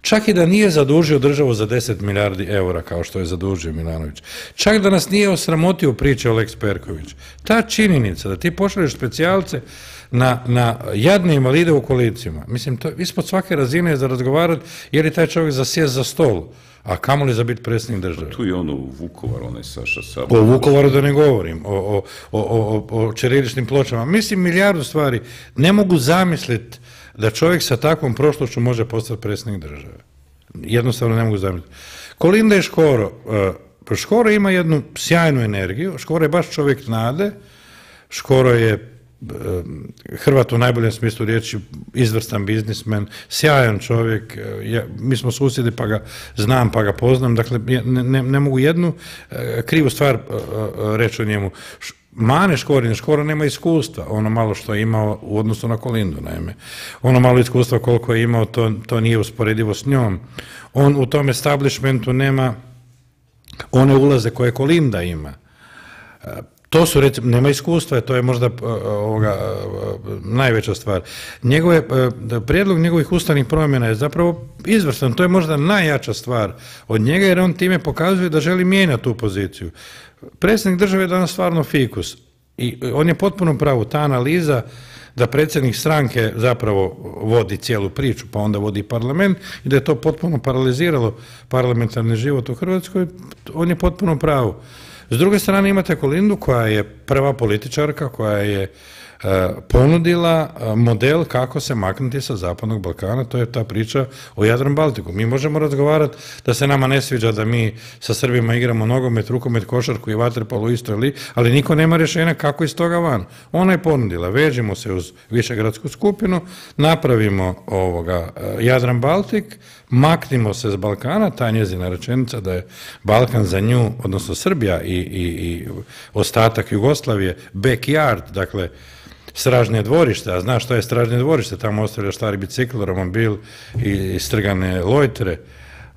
čak i da nije zadužio državu za 10 milijardi eura kao što je zadužio Milanović, čak da nas nije osramotio priče Lex Perković, ta činjenica da ti pošalješ specijalce na, na jadne invalide u koalicijama, mislim, to ispod svake razine je za razgovarati je taj čovjek zasjest za stol a kamoli za biti predsjednik države. Tu je ono u Vukovaru, onaj Saša O Vukovaru da ne govorim, o, o, o, o čeriličnim pločama. Mislim milijardu stvari. Ne mogu zamisliti da čovjek sa takvom prošlošću može postati predsjednik države. Jednostavno ne mogu zamisliti. Kolinda i Škoro. E, Škoro ima jednu sjajnu energiju. Škoro je baš čovjek nade. Škoro je Hrvat u najboljem smislu riječi, izvrstan biznismen, sjajan čovjek, ja, mi smo susjedi pa ga znam pa ga poznam, dakle ne, ne, mogu jednu e, krivu stvar e, e, reći o njemu. Mane Škorin, Škoro nema iskustva, ono malo što je imao u odnosu na Kolindu, naime. Ono malo iskustva koliko je imao, to, to nije usporedivo s njom. On u tom establishmentu nema one ulaze koje Kolinda ima to su recimo, nema iskustva, to je možda e, ovoga, e, najveća stvar. Njegove, e, prijedlog njegovih ustavnih promjena je zapravo izvrstan, to je možda najjača stvar od njega jer on time pokazuje da želi mijenjati tu poziciju. Predsjednik države je danas stvarno fikus i on je potpuno pravo, ta analiza da predsjednik stranke zapravo vodi cijelu priču, pa onda vodi parlament i da je to potpuno paraliziralo parlamentarni život u Hrvatskoj, on je potpuno pravo. S druge strane imate Kolindu koja je prva političarka, koja je e, ponudila e, model kako se maknuti sa Zapadnog Balkana, to je ta priča o Jadran Baltiku. Mi možemo razgovarati da se nama ne sviđa da mi sa Srbima igramo nogomet, rukomet, košarku i vaterpolo u istoj li, ali niko nema rješenja kako iz toga van. Ona je ponudila, vežimo se uz višegradsku skupinu, napravimo ovoga Jadran Baltik, maknimo se s Balkana, ta njezina rečenica da je Balkan za nju, odnosno Srbija i, i, i ostatak Jugoslavije, backyard, dakle, stražnje dvorište, a znaš što je stražnje dvorište, tamo ostavlja stari bicikl, romobil i strgane lojtre,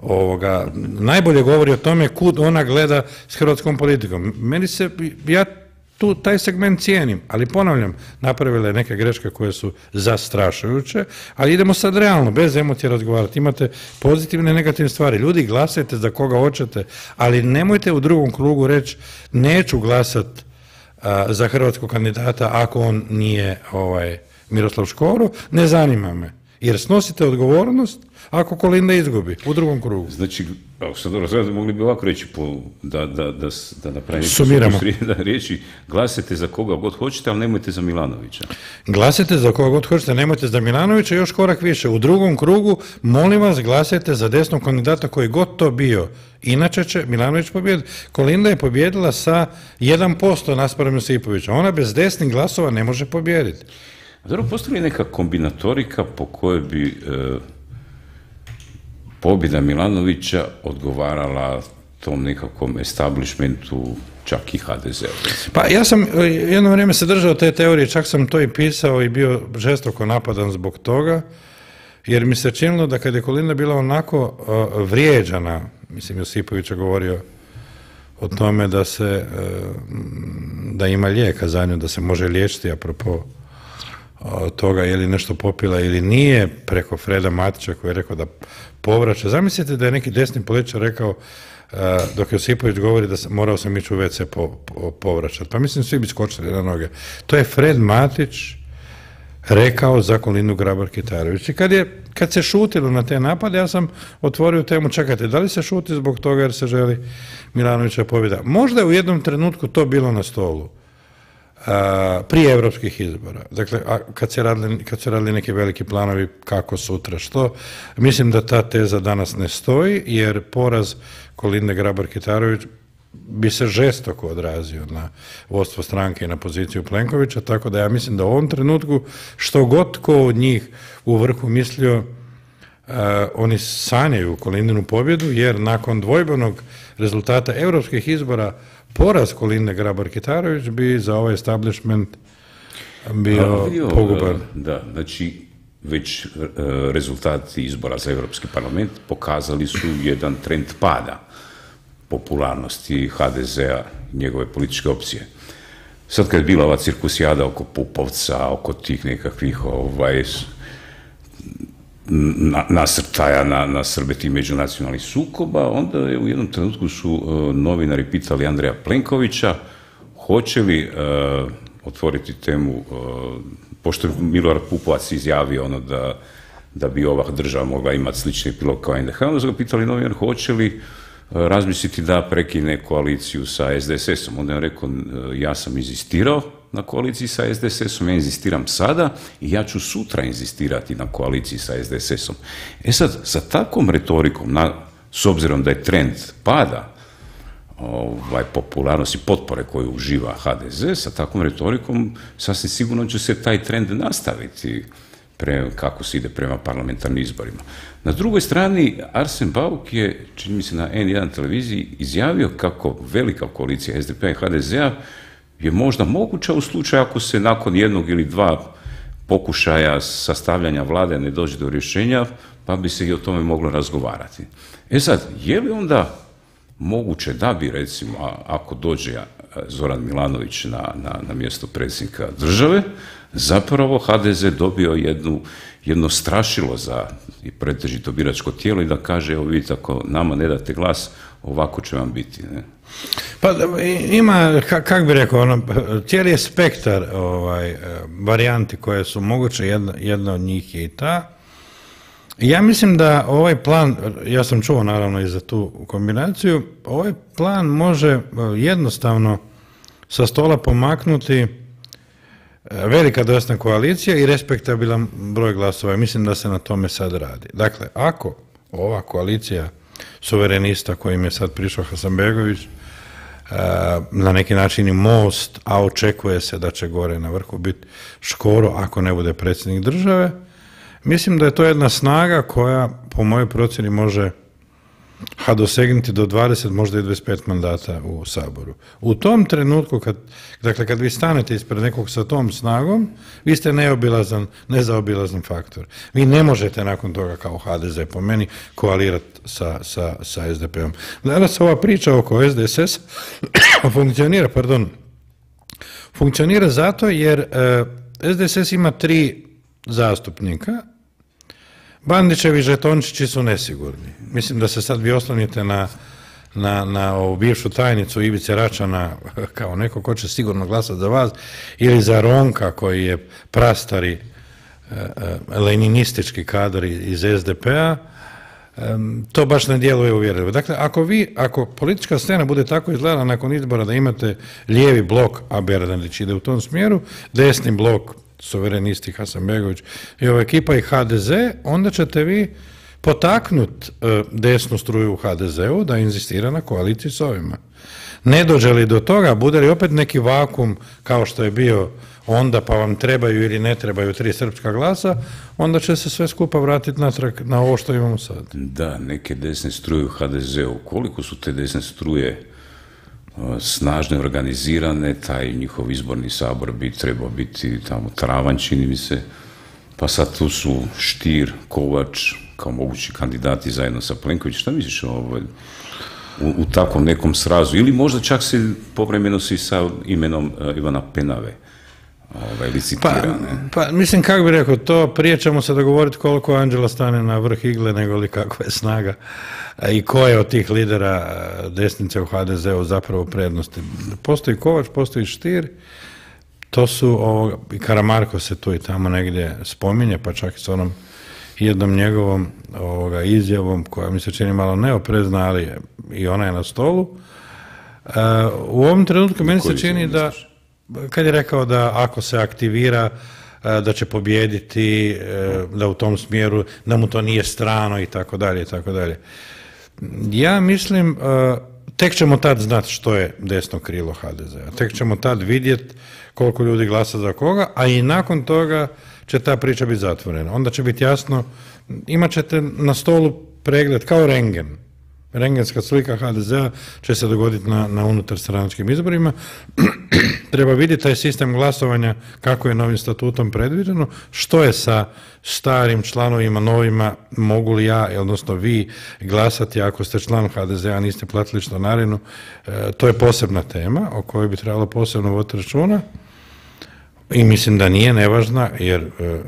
ovoga, najbolje govori o tome kud ona gleda s hrvatskom politikom. Meni se, ja tu taj segment cijenim, ali ponavljam, napravile neke greške koje su zastrašujuće, ali idemo sad realno, bez emocije razgovarati. Imate pozitivne i negativne stvari. Ljudi, glasajte za koga hoćete, ali nemojte u drugom krugu reći neću glasat za hrvatskog kandidata ako on nije ovaj Miroslav Škoro, ne zanima me. Jer snosite odgovornost ako Kolinda izgubi u drugom krugu. Znači, ako sad dobro, mogli bi ovako reći po, da, da, da, da napravimo Sumiramo. <laughs> da riječi glasite za koga god hoćete, ali nemojte za Milanovića. Glasite za koga god hoćete, nemojte za Milanovića, još korak više. U drugom krugu, molim vas, glasajte za desnog kandidata koji god to bio. Inače će Milanović pobijediti. Kolinda je pobjedila sa 1% naspram Josipovića. Ona bez desnih glasova ne može pobijediti. Dobro, postoji neka kombinatorika po kojoj bi e, pobjeda Milanovića odgovarala tom nekakvom establishmentu čak i HDZ. Pa ja sam e, jedno vrijeme se držao te teorije, čak sam to i pisao i bio žestoko napadan zbog toga, jer mi se činilo da kad je Kolinda bila onako uh, vrijeđana, mislim Josipović je govorio o tome da se, e, da ima lijeka za nju, da se može liječiti apropo toga je li nešto popila ili nije preko Freda Matića koji je rekao da povraća. Zamislite da je neki desni političar rekao dok Josipović govori da morao sam ići u WC po, povraćati. Pa mislim svi bi skočili na noge. To je Fred Matić rekao za Kolinu Grabar Kitarović. I kad, je, kad se šutilo na te napade, ja sam otvorio temu, čekajte, da li se šuti zbog toga jer se želi Milanovića pobjeda? Možda je u jednom trenutku to bilo na stolu prije europskih izbora. Dakle, a kad, se radili, kad se radili neki veliki planovi kako sutra, što, mislim da ta teza danas ne stoji, jer poraz Kolinde Grabar-Kitarović bi se žestoko odrazio na vodstvo stranke i na poziciju Plenkovića, tako da ja mislim da u ovom trenutku što god ko od njih u vrhu mislio, oni sanjaju Kolindinu pobjedu, jer nakon dvojbenog rezultata europskih izbora poraz Kolinde Grabar-Kitarović bi za ovaj establishment bio poguban. Da, znači već e, rezultati izbora za Europski parlament pokazali su jedan trend pada popularnosti HDZ-a njegove političke opcije. Sad kad je bila ova cirkusijada oko Pupovca, oko tih nekakvih ovaj, nasrtaja na, na Srbe tih međunacionalnih sukoba, onda je u jednom trenutku su e, novinari pitali Andreja Plenkovića hoće li e, otvoriti temu, uh, pošto je Milorad Pupovac izjavio ono da, da bi ova država mogla imati slični pilot kao NDH, onda su ga pitali novinar hoće li razmisliti da prekine koaliciju sa SDSS-om. Onda je rekao, ja sam inzistirao na koaliciji sa SDSS-om, ja inzistiram sada i ja ću sutra inzistirati na koaliciji sa SDSS-om. E sad, sa takvom retorikom, na, s obzirom da je trend pada ovaj, popularnosti potpore koju uživa HDZ, sa takvom retorikom sasvim sigurno će se taj trend nastaviti pre, kako se ide prema parlamentarnim izborima. Na drugoj strani, Arsen Bauk je, čini mi se na N1 televiziji, izjavio kako velika koalicija SDP i HDZ-a je možda moguća u slučaju ako se nakon jednog ili dva pokušaja sastavljanja vlade ne dođe do rješenja, pa bi se i o tome moglo razgovarati. E sad, je li onda moguće da bi, recimo, ako dođe Zoran Milanović na, na, na mjesto predsjednika države, zapravo HDZ dobio jednu, jedno strašilo za i pretežito biračko tijelo i da kaže, evo vidite, ako nama ne date glas, ovako će vam biti. Ne? Pa ima, kak bi rekao, ono, cijeli je spektar ovaj, e, varijanti koje su moguće, jedna, jedna od njih je i ta. Ja mislim da ovaj plan, ja sam čuo naravno i za tu kombinaciju, ovaj plan može e, jednostavno sa stola pomaknuti velika desna koalicija i respektabilan broj glasova. Mislim da se na tome sad radi. Dakle, ako ova koalicija suverenista kojim je sad prišao Hasanbegović, e, na neki način i most, a očekuje se da će gore na vrhu biti Škoro ako ne bude predsjednik države, mislim da je to jedna snaga koja po mojoj procjeni može a dosegnuti do 20, možda i 25 mandata u Saboru. U tom trenutku, kad, dakle, kad vi stanete ispred nekog sa tom snagom, vi ste neobilazan, nezaobilazan faktor. Vi ne možete nakon toga kao HDZ po meni koalirati sa, sa, sa SDP-om. Danas ova priča oko SDSS <coughs> funkcionira, pardon, funkcionira zato jer eh, SDSS ima tri zastupnika Bandićevi žetončići su nesigurni. Mislim da se sad vi oslonite na, na, na ovu bivšu tajnicu Ivice Račana <laughs> kao neko ko će sigurno glasati za vas ili za Ronka koji je prastari e, e, leninistički kadar iz SDP-a, to baš ne djeluje uvjerljivo. Dakle, ako vi, ako politička scena bude tako izgledala nakon izbora da imate lijevi blok, a Bernardić ide u tom smjeru, desni blok suverenisti Hasanbegović i ova ekipa i HDZ, onda ćete vi potaknut e, desnu struju u HDZ-u da inzistira na koaliciji s ovima. Ne dođe li do toga, bude li opet neki vakum kao što je bio onda pa vam trebaju ili ne trebaju tri srpska glasa, onda će se sve skupa vratiti natrag na ovo što imamo sad. Da, neke desne struje u HDZ-u. Koliko su te desne struje snažne, organizirane, taj njihov izborni sabor bi trebao biti tamo travanj, čini mi se, pa sad tu su Štir, Kovač, kao mogući kandidati zajedno sa Plenković, šta misliš ovaj, u, u takvom nekom srazu, ili možda čak se povremeno si sa imenom e, Ivana Penave, ovaj, pa, pa, mislim, kako bi rekao, to prije ćemo se dogovoriti koliko Anđela stane na vrh igle, nego li kakva je snaga i ko je od tih lidera desnice u HDZ-u zapravo prednosti. Postoji Kovač, postoji Štir, to su, ovoga, i Karamarko se tu i tamo negdje spominje, pa čak i s onom jednom njegovom ovoga, izjavom koja mi se čini malo neoprezna, ali i ona je na stolu. u ovom trenutku meni se čini da kad je rekao da ako se aktivira e, da će pobijediti, e, da u tom smjeru, da mu to nije strano i tako dalje i tako dalje. Ja mislim, e, tek ćemo tad znati što je desno krilo HDZ-a. Tek ćemo tad vidjeti koliko ljudi glasa za koga, a i nakon toga će ta priča biti zatvorena. Onda će biti jasno, imat ćete na stolu pregled kao rengen rengenska slika HDZ-a će se dogoditi na, na unutar stranačkim izborima. <clears throat> Treba vidjeti taj sistem glasovanja kako je novim statutom predviđeno, što je sa starim članovima, novima, mogu li ja, odnosno vi, glasati ako ste član HDZ-a, niste platili članarinu, e, to je posebna tema o kojoj bi trebalo posebno voditi računa. I mislim da nije nevažna, jer e,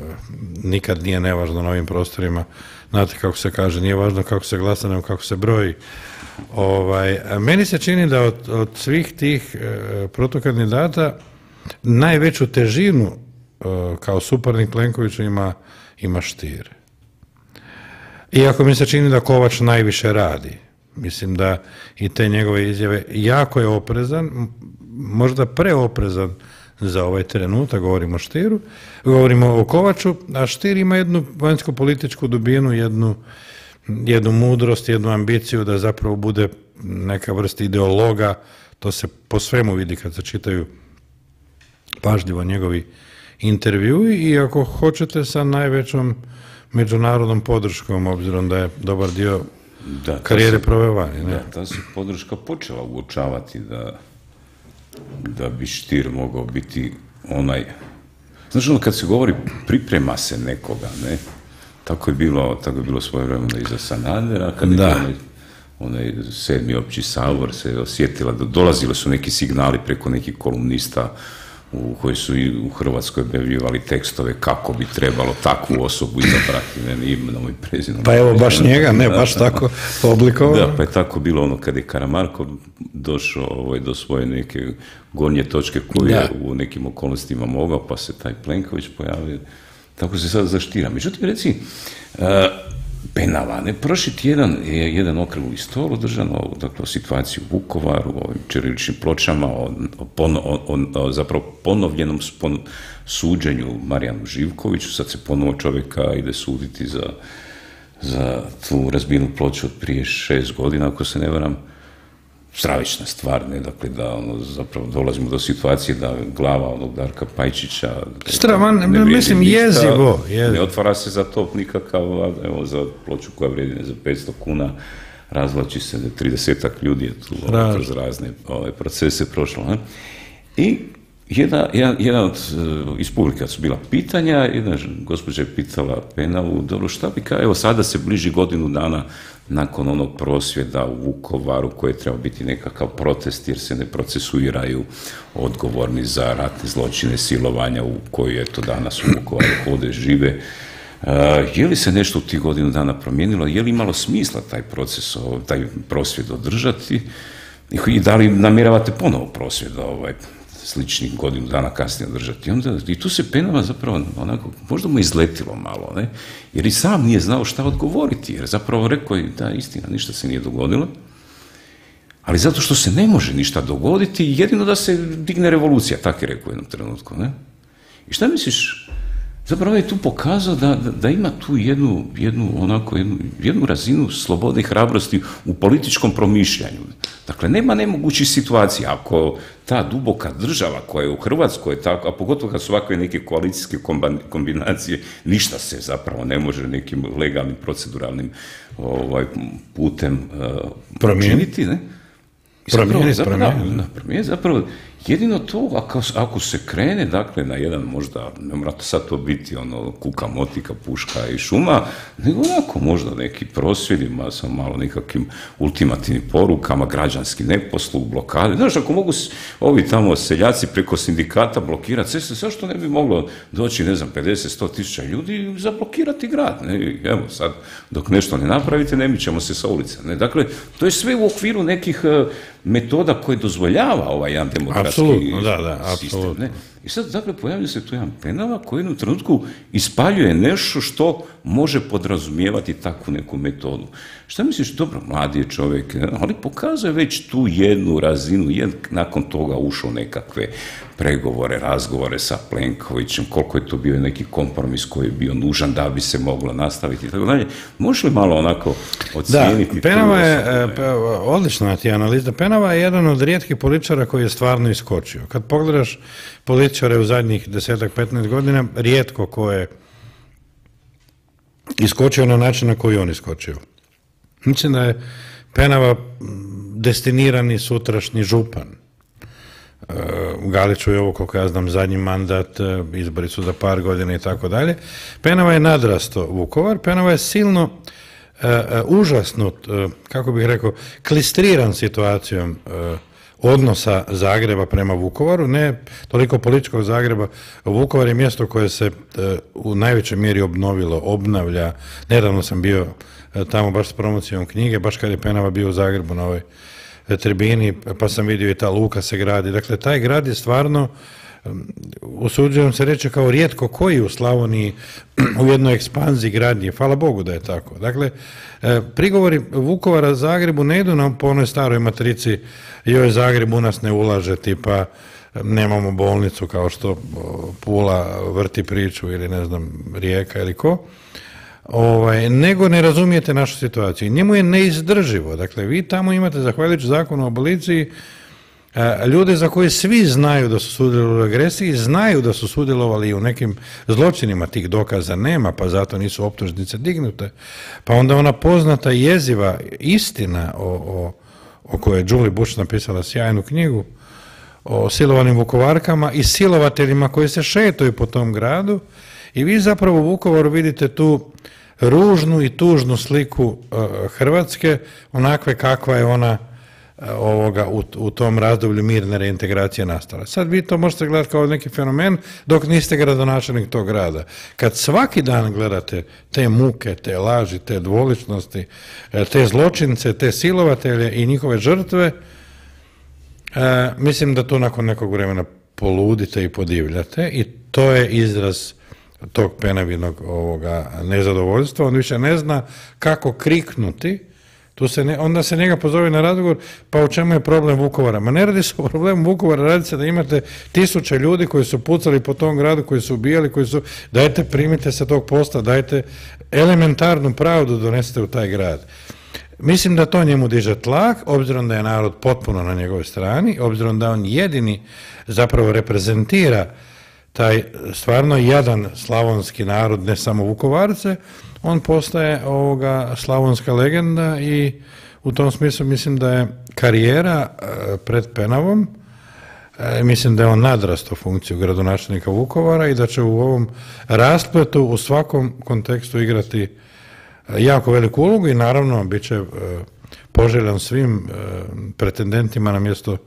nikad nije nevažno na ovim prostorima znate kako se kaže, nije važno kako se glasa, nego kako se broji. Ovaj, meni se čini da od, od svih tih e, protokandidata najveću težinu e, kao suparnik Plenkovića ima, ima Štir. Iako mi se čini da Kovač najviše radi. Mislim da i te njegove izjave jako je oprezan, možda preoprezan za ovaj trenutak, govorimo o Štiru, govorimo o Kovaču, a Štir ima jednu vanjsko-političku dubinu, jednu, jednu mudrost, jednu ambiciju da zapravo bude neka vrsta ideologa, to se po svemu vidi kad se čitaju pažljivo njegovi intervju i ako hoćete sa najvećom međunarodnom podrškom, obzirom da je dobar dio da, karijere proveo vani. Da, ta se podrška počela uočavati da da bi Štir mogao biti onaj... Znaš, ono kad se govori priprema se nekoga, ne? Tako je bilo, tako je bilo svoje vremena i za Sanadera, kad da. je onaj, onaj sedmi opći sabor se osjetila, da dolazili su neki signali preko nekih kolumnista u koji su i u Hrvatskoj objavljivali tekstove kako bi trebalo takvu osobu izabrati, ne imenom i prezinom. Pa evo baš njega, ne baš tako <laughs> oblikovano. Da, pa je tako bilo ono kad je Karamarko došao ovaj, do svoje neke gornje točke koju je u nekim okolnostima mogao, pa se taj Plenković pojavio. Tako se sad zaštira. Međutim, reci, uh, penava. Ne, prošli tjedan je jedan okrugli stol održan o, dakle, o situaciji u Vukovaru, o ovim čiriličnim pločama, o, o, zapravo ponovljenom suđenju Marijanu Živkoviću, sad se ponovo čovjeka ide suditi za, za tu razbijenu ploču od prije šest godina, ako se ne varam, stravična stvar, ne, dakle da ono, zapravo dolazimo do situacije da glava onog Darka Pajčića Stravan, ne, mislim jezivo, ne otvara se za to nikakav, evo za ploču koja vrijedi za 500 kuna razvlači se da 30 ljudi je tu ono, kroz razne ove, procese prošlo. Ne? I jedna, jedan, jedan od, eh, iz publika su bila pitanja, jedna gospođa je pitala Penavu, dobro šta bi kao, evo sada se bliži godinu dana nakon onog prosvjeda u Vukovaru koji je trebao biti nekakav protest jer se ne procesuiraju odgovorni za ratne zločine, silovanja u koji je to danas u Vukovaru hode žive. Uh, je li se nešto u tih godinu dana promijenilo? Je li imalo smisla taj proces, taj prosvjed održati? I da li namjeravate ponovo prosvjed ovaj, sličnih godinu dana kasnije održati. I, onda, I tu se Penava zapravo onako, možda mu izletilo malo, ne? jer i sam nije znao šta odgovoriti, jer zapravo rekao je da istina, ništa se nije dogodilo, ali zato što se ne može ništa dogoditi, jedino da se digne revolucija, tako je rekao u jednom trenutku. Ne? I šta misliš, zapravo je tu pokazao da, da, ima tu jednu, jednu, onako, jednu, jednu razinu slobode i hrabrosti u političkom promišljanju. Dakle, nema nemogućih situacija. Ako ta duboka država koja je u Hrvatskoj, tako, a pogotovo kad su ovakve neke koalicijske kombinacije, ništa se zapravo ne može nekim legalnim proceduralnim ovaj, putem uh, promijeniti. Ne? Promijeniti, promijeniti. zapravo Jedino to, ako, ako se krene, dakle, na jedan možda, ne mora to sad to biti ono kuka, motika, puška i šuma, nego onako možda neki prosvjedima sa malo nekakvim ultimativnim porukama, građanski neposluh, blokade. Znaš, ako mogu ovi tamo seljaci preko sindikata blokirati ceste, zašto ne bi moglo doći, ne znam, 50-100 tisuća ljudi i zablokirati grad? Ne? Evo, sad, dok nešto ne napravite, ne ćemo se sa ulice. Ne? Dakle, to je sve u okviru nekih eh, metoda koje dozvoljava ovaj jedan demokratski apsolutno, da, da. Ne? I sad, dakle, pojavlja se tu jedan penava koji u jednom trenutku ispaljuje nešto što može podrazumijevati takvu neku metodu. Šta misliš, dobro, mladi je čovjek, ali pokazuje već tu jednu razinu, je nakon toga ušao nekakve pregovore, razgovore sa Plenkovićem, koliko je to bio neki kompromis koji je bio nužan da bi se moglo nastaviti i tako dalje. Možeš li malo onako ocijeniti? Da, Penava je, e, odlična ti analiza. Penava je jedan od rijetkih političara koji je stvarno iskočio. Kad pogledaš političare u zadnjih desetak, 15 godina, rijetko ko je iskočio na način na koji on iskočio. Mislim da je Penava destinirani sutrašnji župan. Galiću je ovo, koliko ja znam, zadnji mandat, e, izbori su za par godina i tako dalje. Penava je nadrasto Vukovar, Penava je silno e, užasnut, kako bih rekao, klistriran situacijom odnosa Zagreba prema Vukovaru, ne toliko političkog Zagreba. Vukovar je mjesto koje se u najvećoj mjeri obnovilo, obnavlja. Nedavno sam bio tamo baš s promocijom knjige, baš kad je Penava bio u Zagrebu na ovoj tribini, pa sam vidio i ta luka se gradi. Dakle, taj grad je stvarno, usuđujem se reći kao rijetko koji u Slavoniji <clears throat> u jednoj ekspanziji gradnje. Hvala Bogu da je tako. Dakle, e, prigovori Vukovara Zagrebu ne idu na po onoj staroj matrici joj Zagreb u nas ne ulaže, tipa nemamo bolnicu kao što Pula vrti priču ili ne znam Rijeka ili ko ovaj, nego ne razumijete našu situaciju. Njemu je neizdrživo. Dakle, vi tamo imate, zahvaljujući zakonu o aboliciji, e, ljude za koje svi znaju da su sudjelovali u agresiji, znaju da su sudjelovali u nekim zločinima, tih dokaza nema, pa zato nisu optužnice dignute. Pa onda ona poznata jeziva istina o, o, o kojoj je Julie Bush napisala sjajnu knjigu, o silovanim vukovarkama i silovateljima koji se šetaju po tom gradu, i vi zapravo u Vukovaru vidite tu ružnu i tužnu sliku e, Hrvatske, onakve kakva je ona e, ovoga u, u tom razdoblju mirne reintegracije nastala. Sad vi to možete gledati kao neki fenomen dok niste gradonačelnik tog grada. Kad svaki dan gledate te muke, te laži, te dvoličnosti, e, te zločince, te silovatelje i njihove žrtve, mislim da to nakon nekog vremena poludite i podivljate i to je izraz tog penavinog ovoga nezadovoljstva, on više ne zna kako kriknuti, tu se ne, onda se njega pozove na razgovor, pa u čemu je problem Vukovara? Ma ne radi se o problemu Vukovara, radi se da imate tisuće ljudi koji su pucali po tom gradu, koji su ubijali, koji su, dajte primite se tog posta, dajte elementarnu pravdu donesete u taj grad. Mislim da to njemu diže tlak, obzirom da je narod potpuno na njegovoj strani, obzirom da on jedini zapravo reprezentira taj stvarno jadan slavonski narod, ne samo Vukovarce, on postaje ovoga slavonska legenda i u tom smislu mislim da je karijera e, pred Penavom, e, mislim da je on nadrasto funkciju gradonačelnika Vukovara i da će u ovom raspletu u svakom kontekstu igrati e, jako veliku ulogu i naravno bit će poželjan svim pretendentima na mjesto,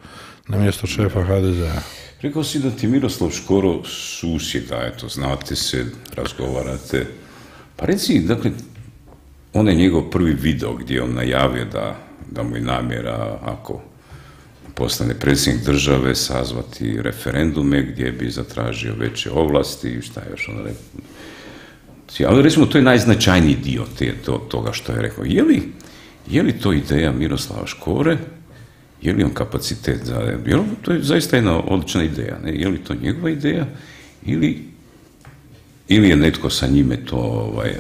na mjesto šefa HDZ-a. Rekao si da ti Miroslav Škoro susjeda, eto, znate se, razgovarate. Pa reci, dakle, on je njegov prvi video gdje on najavio da, da mu je namjera, ako postane predsjednik države, sazvati referendume gdje bi zatražio veće ovlasti i šta je još ono rekao. Ali recimo, to je najznačajniji dio te, to, toga što je rekao. Je li, je li to ideja Miroslava Škore je li on kapacitet za... Jer to je zaista jedna odlična ideja. Ne? Je li to njegova ideja ili, ili je netko sa njime to ovaj,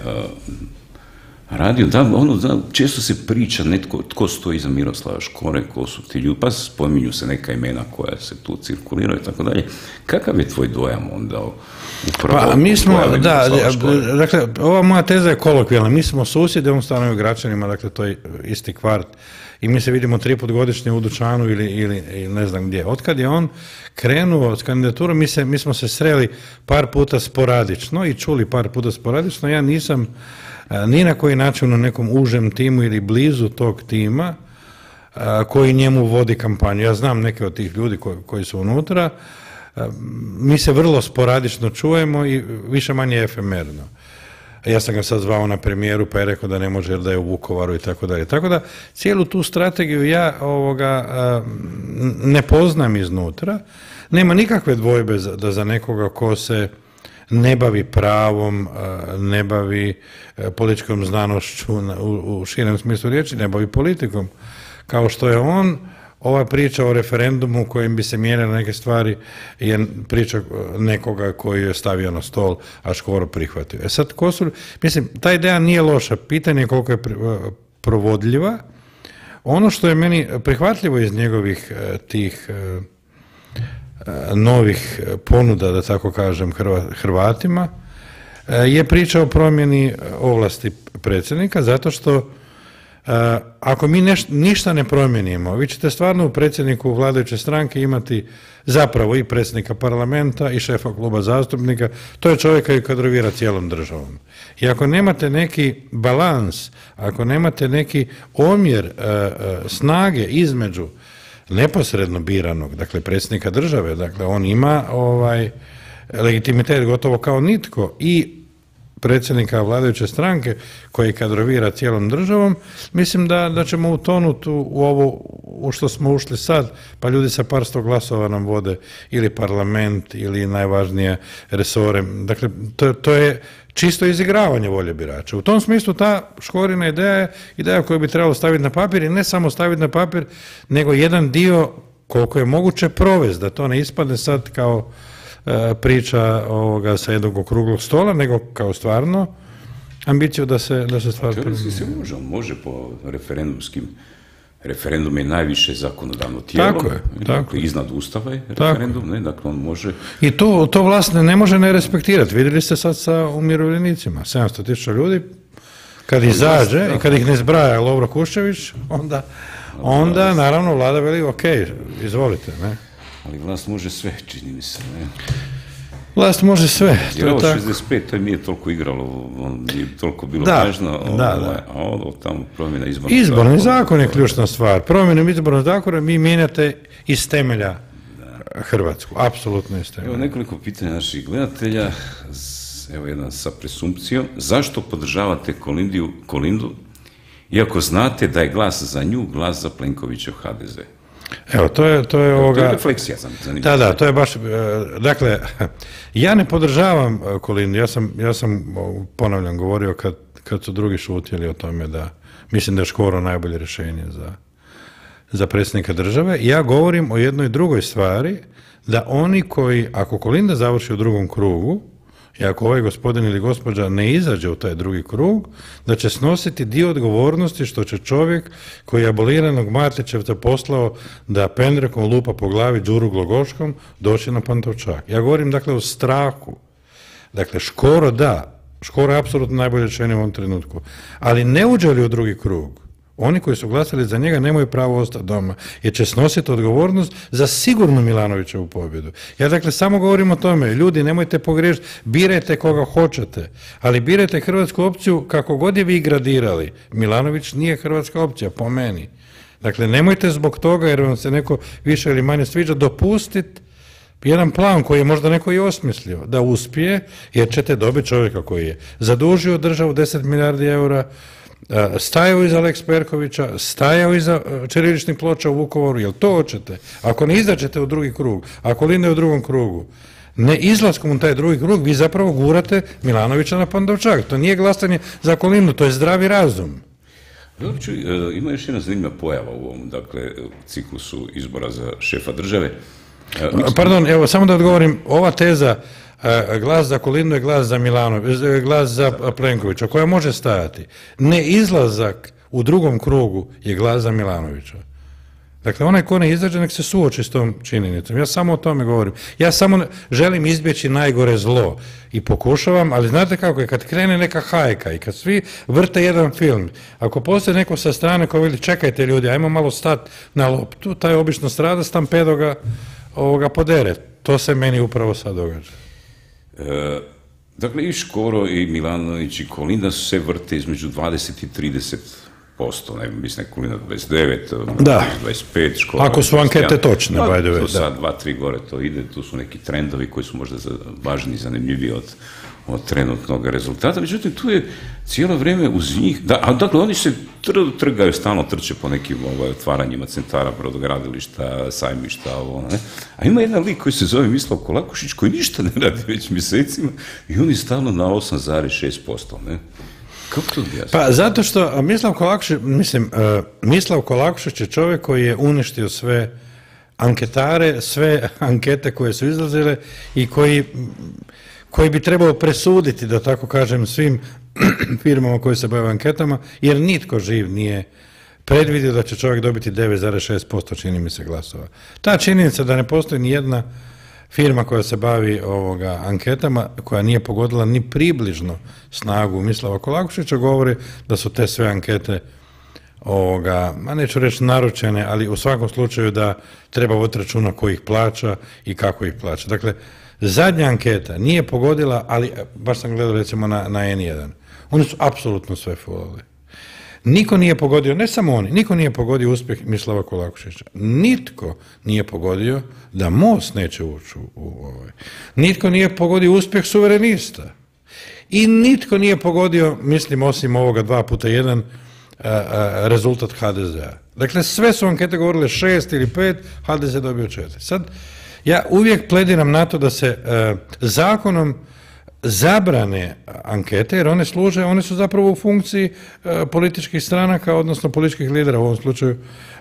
radio? Da, ono, da, često se priča netko, tko stoji za Miroslava Škore, ko su ti ljudi, pa spominju se neka imena koja se tu cirkuliraju i tako dalje. Kakav je tvoj dojam onda upravo? Pa mi smo, da, dakle, ova moja teza je kolokvijalna. Mi smo susjedi, on stanovio građanima, dakle, to je isti kvart i mi se vidimo tri put godišnje u dućanu ili, ili, ne znam gdje. Otkad je on krenuo s kandidaturom, mi, se, mi smo se sreli par puta sporadično i čuli par puta sporadično. Ja nisam ni na koji način u nekom užem timu ili blizu tog tima koji njemu vodi kampanju. Ja znam neke od tih ljudi koji, koji su unutra. Mi se vrlo sporadično čujemo i više manje efemerno ja sam ga sad zvao na premijeru pa je rekao da ne može jer da je u Vukovaru i tako dalje. Tako da cijelu tu strategiju ja ovoga ne poznam iznutra. Nema nikakve dvojbe da za nekoga ko se ne bavi pravom, ne bavi e, političkom znanošću u širem smislu riječi, ne bavi politikom. Kao što je on, ova priča o referendumu kojim bi se mijenjale neke stvari je priča nekoga koji je stavio na stol, a skoro prihvatio. E sad, ko mislim, ta ideja nije loša, pitanje je koliko je provodljiva. Ono što je meni prihvatljivo iz njegovih e, tih e, e, novih ponuda, da tako kažem, Hrvatima, je priča o promjeni ovlasti predsjednika, zato što ako mi ništa ne promijenimo, vi ćete stvarno u predsjedniku vladajuće stranke imati zapravo i predsjednika parlamenta i šefa kluba zastupnika, to je čovjek koji kadrovira cijelom državom. I ako nemate neki balans, ako nemate neki omjer eh, eh, snage između neposredno biranog, dakle predsjednika države, dakle on ima ovaj legitimitet gotovo kao nitko i predsjednika vladajuće stranke koji kadrovira cijelom državom, mislim da, da ćemo utonuti u, u ovo u što smo ušli sad, pa ljudi sa par sto glasova nam vode ili parlament ili najvažnije resore. Dakle, to, to je čisto izigravanje volje birača. U tom smislu ta škorina ideja je ideja koju bi trebalo staviti na papir i ne samo staviti na papir, nego jedan dio koliko je moguće provesti, da to ne ispadne sad kao priča ovoga sa jednog okruglog stola, nego kao stvarno ambiciju da se, da se stvar se može, može po referendumskim referendum je najviše zakonodavno tijelo. Tako je, dakle, iznad ustava je referendum, ne, dakle on može... I to, to vlast ne može ne respektirati. Vidjeli ste sad sa umirovljenicima, 700 tisuća ljudi, kad izađe i kad ih ne zbraja Lovro Kuščević, onda, onda naravno vlada veli, ok, izvolite, ne. Ali vlast može sve, čini mi se. Ne? Vlast može sve. To je tako. 65 to nije toliko igralo, nije toliko bilo da, važno, da, ovaj, da. a ovo tamo promjena izbornog Izborni zakon je ključna stvar. Promjenom izbornog zakona mi mijenjate iz temelja Hrvatsku, apsolutno iz temelja. Evo nekoliko pitanja naših gledatelja, evo jedan sa presumpcijom. Zašto podržavate Kolindu, iako znate da je glas za nju, glas za Plenkovićev HDZ? Evo, to je, to je To je ovoga... refleksija sam. Da, da, to je baš, e, dakle, ja ne podržavam e, Kolindu, ja sam, ja sam ponavljam, govorio kad, kad su drugi šutjeli o tome da mislim da je Škoro najbolje rješenje za, za predsjednika države. Ja govorim o jednoj drugoj stvari, da oni koji, ako Kolinda završi u drugom krugu, i ako ovaj gospodin ili gospođa ne izađe u taj drugi krug, da će snositi dio odgovornosti što će čovjek koji je aboliranog Martićevca poslao da pendrekom lupa po glavi Đuru Glogoškom doći na Pantovčak. Ja govorim dakle o strahu. Dakle, Škoro da, Škoro je apsolutno najbolje rješenje u ovom trenutku. Ali ne uđe li u drugi krug, oni koji su glasali za njega nemaju pravo ostati doma, jer će snositi odgovornost za sigurnu Milanovićevu pobjedu. Ja dakle samo govorim o tome, ljudi nemojte pogriješiti, birajte koga hoćete, ali birajte hrvatsku opciju kako god je vi gradirali. Milanović nije hrvatska opcija, po meni. Dakle, nemojte zbog toga, jer vam se neko više ili manje sviđa, dopustiti jedan plan koji je možda neko i osmislio, da uspije, jer ćete dobiti čovjeka koji je zadužio državu 10 milijardi eura, stajao iza Alex Perkovića, stajao iza e, čiriličnih ploča u Vukovaru, jel to hoćete? Ako ne izađete u drugi krug, ako Linda je u drugom krugu, ne izlaskom u taj drugi krug, vi zapravo gurate Milanovića na Pandovčak. To nije glasanje za Kolinu, to je zdravi razum. Čuj, e, ima još jedna zanimljiva pojava u ovom, dakle, ciklusu izbora za šefa države. E, Pardon, evo samo da odgovorim, ova teza e, glas za Kolinu je glas za Milanović, e, glas za Plenkovića, koja može stajati. Ne izlazak u drugom krugu je glas za Milanovića. Dakle, onaj ko ne izađe, nek se suoči s tom činjenicom. Ja samo o tome govorim. Ja samo želim izbjeći najgore zlo i pokušavam, ali znate kako je, kad krene neka hajka i kad svi vrte jedan film, ako postoji neko sa strane koji veli čekajte ljudi, ajmo malo stat na loptu, taj obično strada, stampedo ga podere. To se meni upravo sad događa. E, dakle, i Škoro i Milanović i Kolinda su se vrte između 20 i 30 posto, ne mislim, Kolinda 29, Da. 25, Škoro... Ako su ankete 21. točne, Da, by the way, sad dva, tri gore to ide, tu su neki trendovi koji su možda važniji i zanimljiviji od, od trenutnog rezultata, međutim, tu je cijelo vrijeme uz njih, da, a dakle, oni se tr- trgaju, stalno trče po nekim ovaj, otvaranjima centara, brodogradilišta, sajmišta, ovo, ne? A ima jedan lik koji se zove Mislav Kolakušić, koji ništa ne radi već mjesecima i on je stalno na 8,6%, ne? Kako to? Pa zato što Mislav Kolakšić, mislim, e, Mislav Kolakšić je čovjek koji je uništio sve anketare, sve ankete koje su izlazile i koji, koji bi trebao presuditi, da tako kažem, svim <clears throat> firmama koje se bave anketama, jer nitko živ nije predvidio da će čovjek dobiti 9,6% čini mi se glasova. Ta činjenica da ne postoji ni jedna firma koja se bavi ovoga anketama, koja nije pogodila ni približno snagu Mislava Kolakušića, govori da su te sve ankete ovoga, ma neću reći naručene, ali u svakom slučaju da treba voditi računa ko ih plaća i kako ih plaća. Dakle, zadnja anketa nije pogodila, ali e, baš sam gledao recimo na, na N1. Oni su apsolutno sve fulali. Niko nije pogodio, ne samo oni, niko nije pogodio uspjeh Mislava Kolakušića. Nitko nije pogodio da Most neće ući u, u ovaj. Nitko nije pogodio uspjeh suverenista. I nitko nije pogodio, mislim, osim ovoga dva puta jedan, a, a, rezultat HDZ-a. Dakle, sve su ankete govorile šest ili pet, HDZ dobio četiri. Sad, ja uvijek plediram na to da se e, zakonom zabrane ankete, jer one služe, one su zapravo u funkciji e, političkih stranaka, odnosno političkih lidera, u ovom slučaju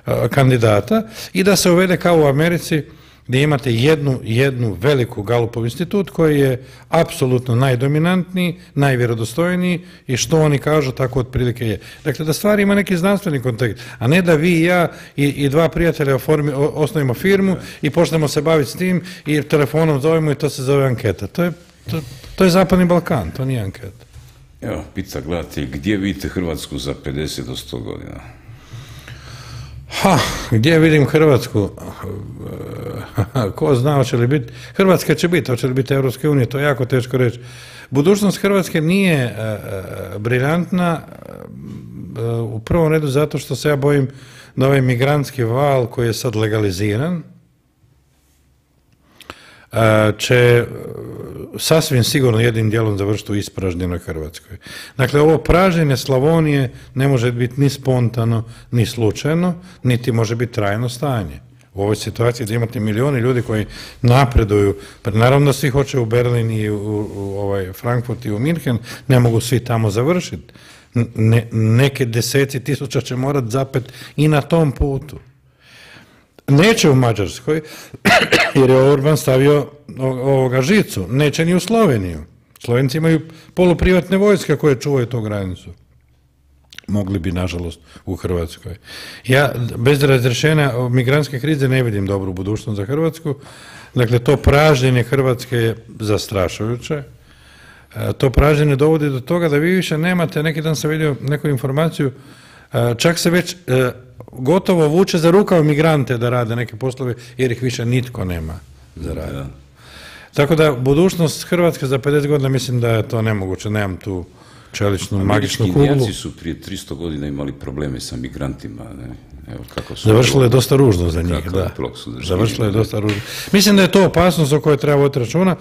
e, kandidata, i da se uvede kao u Americi, gdje imate jednu, jednu veliku Galupov institut koji je apsolutno najdominantniji, najvjerodostojniji i što oni kažu, tako otprilike je. Dakle, da stvari ima neki znanstveni kontekst, a ne da vi i ja i, i dva prijatelja oformi, o- osnovimo firmu i počnemo se baviti s tim i telefonom zovemo i to se zove anketa. To je, to, to je Zapadni Balkan, to nije anketa. Evo, pita gledatelj, gdje vidite Hrvatsku za 50 do 100 godina? Ha, gdje vidim Hrvatsku? Ko zna hoće li biti? Hrvatska će biti, hoće li biti Europske unije, to je jako teško reći. Budućnost Hrvatske nije e, e, briljantna, e, u prvom redu zato što se ja bojim da ovaj migrantski val koji je sad legaliziran, će sasvim sigurno jednim dijelom završiti u ispražnjenoj Hrvatskoj. Dakle, ovo praženje Slavonije ne može biti ni spontano, ni slučajno, niti može biti trajno stanje. u ovoj situaciji da imate milijuni ljudi koji napreduju, pa naravno svi hoće u Berlin i u, ovaj Frankfurt i u Minhen, ne mogu svi tamo završiti. Ne, neke deseci tisuća će morat zapet i na tom putu. Neće u Mađarskoj, <coughs> jer je Orban stavio ovoga žicu. Neće ni u Sloveniju. Slovenci imaju poluprivatne vojske koje čuvaju tu granicu. Mogli bi, nažalost, u Hrvatskoj. Ja bez razrešenja migrantske krize ne vidim dobru budućnost za Hrvatsku. Dakle, to pražnjenje Hrvatske je zastrašujuće. E, to pražnjenje dovodi do toga da vi više nemate, neki dan sam vidio neku informaciju, čak se već e, gotovo vuče za rukav migrante da rade neke poslove jer ih više nitko nema za rad. Tako da budućnost Hrvatske za 50 godina mislim da je to nemoguće, nemam tu čeličnu magičnu kuglu. Indijanci su prije 300 godina imali probleme sa migrantima. Ne? Evo, kako su Završilo je dosta ružno za njih, da. Završilo je dosta ružno. Mislim da je to opasnost o kojoj treba voditi računa.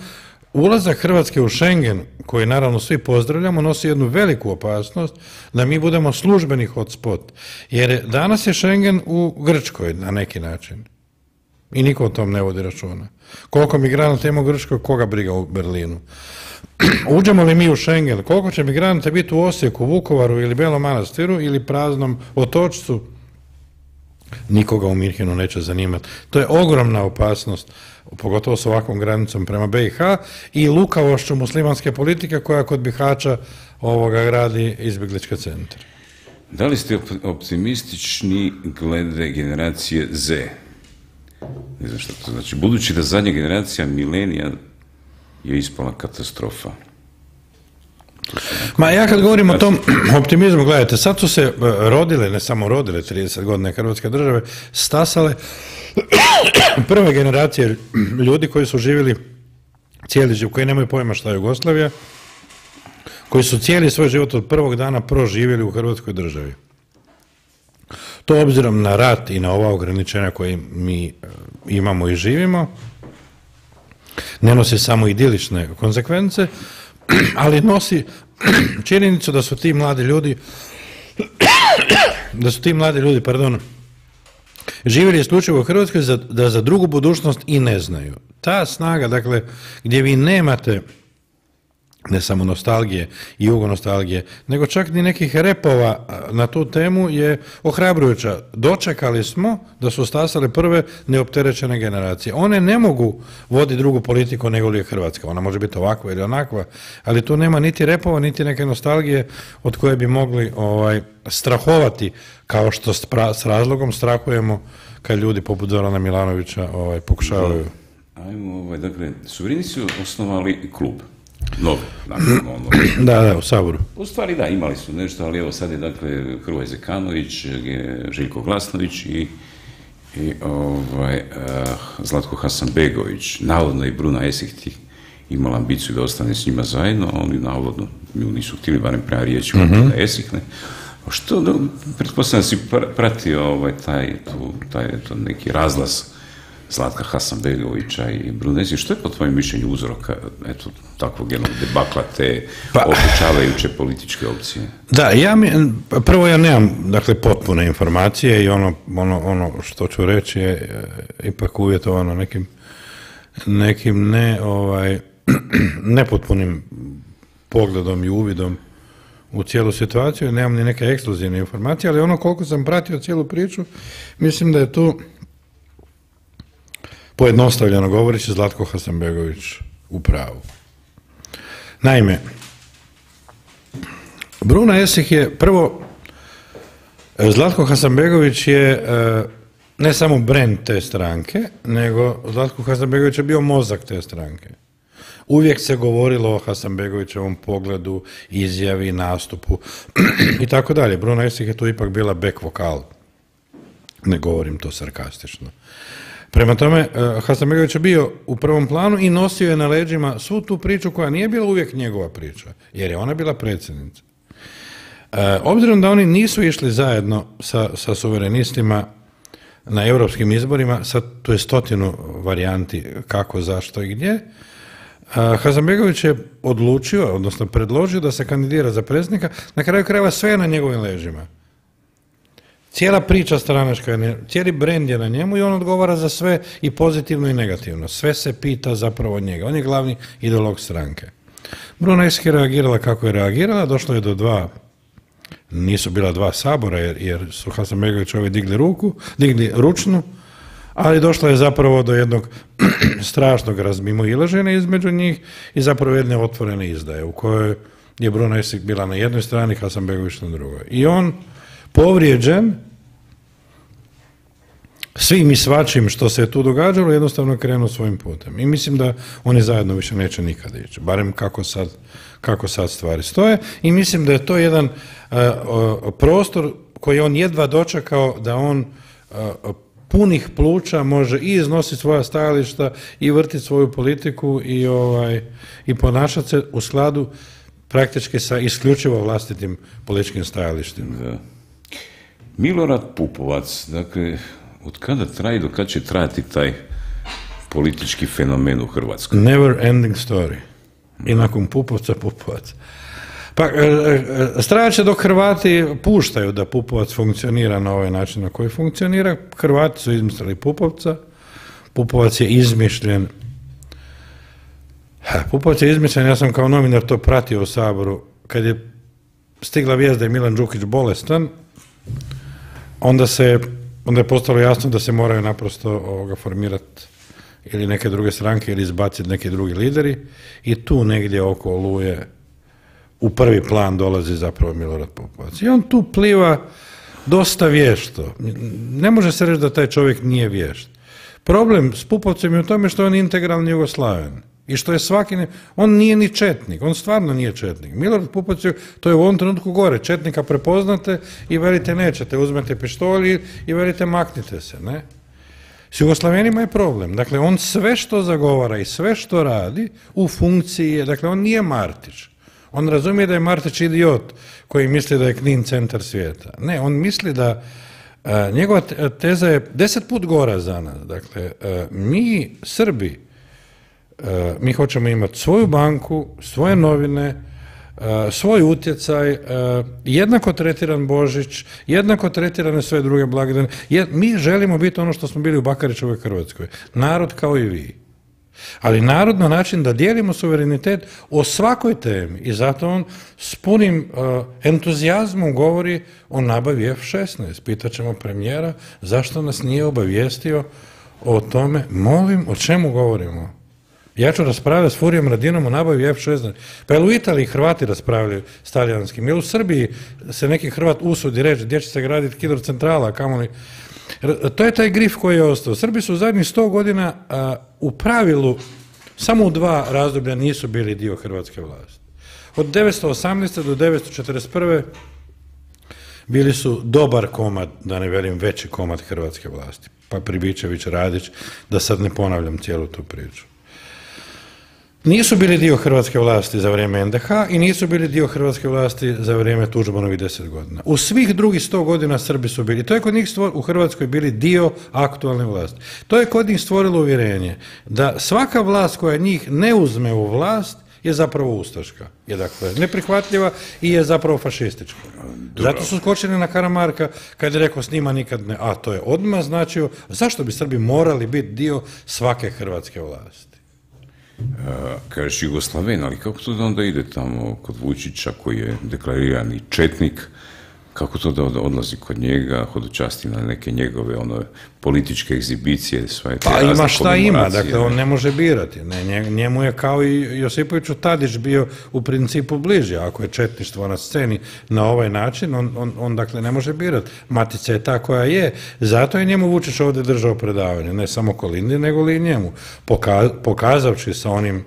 Ulazak Hrvatske u Schengen, koji naravno svi pozdravljamo, nosi jednu veliku opasnost da mi budemo službeni hotspot. Jer danas je Schengen u Grčkoj na neki način. I niko o tom ne vodi računa. Koliko migranata ima u Grčkoj, koga briga u Berlinu. <clears throat> Uđemo li mi u Schengen, koliko će migranata biti u Osijeku, Vukovaru ili Belom Manastiru ili praznom otočcu, nikoga u Mirhinu neće zanimati. To je ogromna opasnost pogotovo s ovakvom granicom prema BiH i lukavošću muslimanske politike koja kod Bihaća ovoga gradi izbjegličke centre. Da li ste optimistični glede generacije Z? Ne znam što to znači. Budući da zadnja generacija milenija je ispala katastrofa. Ma ja kad govorim o tom <clears throat> optimizmu, gledajte, sad su se e, rodile, ne samo rodile 30 godine Hrvatske države, stasale <clears throat> prve generacije <clears throat> ljudi koji su živjeli cijeli život, koji nemaju pojma šta je Jugoslavija, koji su cijeli svoj život od prvog dana proživjeli u Hrvatskoj državi. To obzirom na rat i na ova ograničenja koje mi e, imamo i živimo, ne nosi samo idilične konsekvence, <clears throat> ali nosi <clears throat> činjenicu da su ti mladi ljudi <clears throat> da su ti mladi ljudi, pardon, živjeli isključivo u Hrvatskoj da za drugu budućnost i ne znaju. Ta snaga, dakle, gdje vi nemate ne samo nostalgije i jugo nostalgije, nego čak ni nekih repova na tu temu je ohrabrujuća. Dočekali smo da su stasale prve neopterećene generacije. One ne mogu voditi drugu politiku nego li je Hrvatska. Ona može biti ovakva ili onakva, ali tu nema niti repova, niti neke nostalgije od koje bi mogli ovaj, strahovati kao što s razlogom strahujemo kad ljudi poput Zorana Milanovića ovaj, pokušavaju. Ajmo, ovaj, dakle, suverenici su osnovali klub Novi, ono. <clears throat> da, da, u Saboru. U stvari da, imali su nešto, ali evo sad je dakle Hrvoje Zekanović, Željko Glasnović i, i ovaj, uh, Zlatko Hasanbegović, navodno i Bruna Esihti imala ambiciju da ostane s njima zajedno, a oni navodno nju nisu htjeli, barem prema riječi mm da esihne. Što, da, pretpostavljam si pratio ovaj, taj, tu, taj to neki razlaz Zlatka Hasanbegovića i Brunezi. Što je po tvojem mišljenju uzroka eto, takvog jednog debakla te pa, obučavajuće političke opcije? Da, ja mi, prvo ja nemam dakle, potpune informacije i ono, ono, ono što ću reći je e, ipak uvjetovano nekim, nekim ne, ovaj, <clears throat> nepotpunim pogledom i uvidom u cijelu situaciju, nemam ni neke ekskluzivne informacije, ali ono koliko sam pratio cijelu priču, mislim da je tu pojednostavljeno govoreći Zlatko Hasanbegović u pravu. Naime, Bruna Esih je prvo, Zlatko Hasanbegović je e, ne samo brand te stranke, nego Zlatko Hasanbegović je bio mozak te stranke. Uvijek se govorilo o Hasanbegovićevom pogledu, izjavi, nastupu <clears throat> i tako dalje. Bruna Esih je tu ipak bila back vokal. Ne govorim to sarkastično. Prema tome, e, Hasanbegović je bio u prvom planu i nosio je na leđima svu tu priču koja nije bila uvijek njegova priča, jer je ona bila predsjednica. E, obzirom da oni nisu išli zajedno sa, sa suverenistima na europskim izborima, sad tu je stotinu varijanti kako, zašto i gdje, e, Hasanbegović je odlučio, odnosno predložio da se kandidira za predsjednika, na kraju krajeva sve na njegovim leđima. Cijela priča stranačka, je- cijeli brend je na njemu i on odgovara za sve i pozitivno i negativno. Sve se pita zapravo od njega. On je glavni ideolog stranke. Bruna je reagirala kako je reagirala, došlo je do dva nisu bila dva sabora jer, jer su Hasanbegović ovi digli ruku, digli ručnu, ali došlo je zapravo do jednog <clears throat> strašnog razmimoilaženja između njih i zapravo jedne otvorene izdaje u kojoj je Bruno Esih bila na jednoj strani, Hasanbegović na drugoj. I on povrijeđen svim i svačim što se je tu događalo, jednostavno krenuo svojim putem. I mislim da oni zajedno više neće nikada ići, barem kako sad, kako sad stvari stoje. I mislim da je to jedan o, prostor koji on jedva dočekao da on e, punih pluća može i iznositi svoja stajališta i vrtiti svoju politiku i ovaj i ponašati se u skladu praktički sa isključivo vlastitim političkim stajalištima. Da. Milorad Pupovac, dakle, od kada traje do kada će trajati taj politički fenomen u Hrvatskoj? Never ending story. I nakon Pupovca, Pupovac. Pa, e, e, straće dok Hrvati puštaju da Pupovac funkcionira na ovaj način na koji funkcionira. Hrvati su izmislili Pupovca. Pupovac je izmišljen. Pupovac je izmišljen, ja sam kao novinar to pratio u Saboru. Kad je stigla vijest da je Milan Đukić bolestan, onda se onda je postalo jasno da se moraju naprosto ovoga formirati ili neke druge stranke ili izbaciti neki drugi lideri i tu negdje oko oluje u prvi plan dolazi zapravo Milorad Pupovac. I on tu pliva dosta vješto. Ne može se reći da taj čovjek nije vješt. Problem s Pupovcem je u tome što je on integralni Jugoslaven. I što je svaki, on nije ni četnik, on stvarno nije četnik. Milorad Pupovac je, to je u ovom trenutku gore, četnika prepoznate i velite nećete, uzmete pištolj i velite maknite se, ne? S Jugoslavenima je problem. Dakle, on sve što zagovara i sve što radi u funkciji je, dakle, on nije Martić. On razumije da je Martić idiot koji misli da je Knin centar svijeta. Ne, on misli da e, njegova te- teza je deset put gora za nas. Dakle, e, mi, Srbi, mi hoćemo imati svoju banku, svoje novine, e, svoj utjecaj, e, jednako tretiran Božić, jednako tretirane sve druge blagdane. Mi želimo biti ono što smo bili u Bakarićevoj Hrvatskoj. Narod kao i vi. Ali narod na način da dijelimo suverenitet o svakoj temi i zato on s punim entuzijazmom govori o nabavi F-16. Pitaćemo premijera zašto nas nije obavijestio o tome. Molim, o čemu govorimo? Ja ću raspravljati s Furijom Radinom o nabavi F-16. Pa jel u Italiji Hrvati raspravljaju s talijanskim? Jel u Srbiji se neki Hrvat usudi reći gdje će se graditi hidrocentrala, kamoli... To je taj grif koji je ostao. Srbi su u zadnjih sto godina u pravilu samo u dva razdoblja nisu bili dio hrvatske vlasti. Od 918. do 941. bili su dobar komad, da ne velim veći komad hrvatske vlasti. Pa Pribičević, Radić, da sad ne ponavljam cijelu tu priču. Nisu bili dio hrvatske vlasti za vrijeme NDH i nisu bili dio hrvatske vlasti za vrijeme Tuđmanovih deset godina. U svih drugih sto godina Srbi su bili. To je kod njih stvor, u Hrvatskoj bili dio aktualne vlasti. To je kod njih stvorilo uvjerenje da svaka vlast koja njih ne uzme u vlast je zapravo ustaška. Je dakle neprihvatljiva i je zapravo fašistička. Zato su skočili na Karamarka kad je rekao s njima nikad ne, a to je odmah značio, zašto bi Srbi morali biti dio svake hrvatske vlasti? A, Kažeš Jugoslaven, ali kako to da onda ide tamo kod Vučića koji je deklarirani četnik, kako to da od- odlazi kod njega, hodočasti na neke njegove ono, političke egzibicije, sve te Pa ima šta ima, dakle on ne može birati. Ne, nje- njemu je kao i Josipoviću Tadić bio u principu bliži, ako je četništvo na sceni na ovaj način, on, on, on dakle ne može birati. Matica je ta koja je, zato je njemu Vučić ovdje držao predavanje, ne samo Kolindi, nego li i njemu. Poka, pokazavši sa onim "E,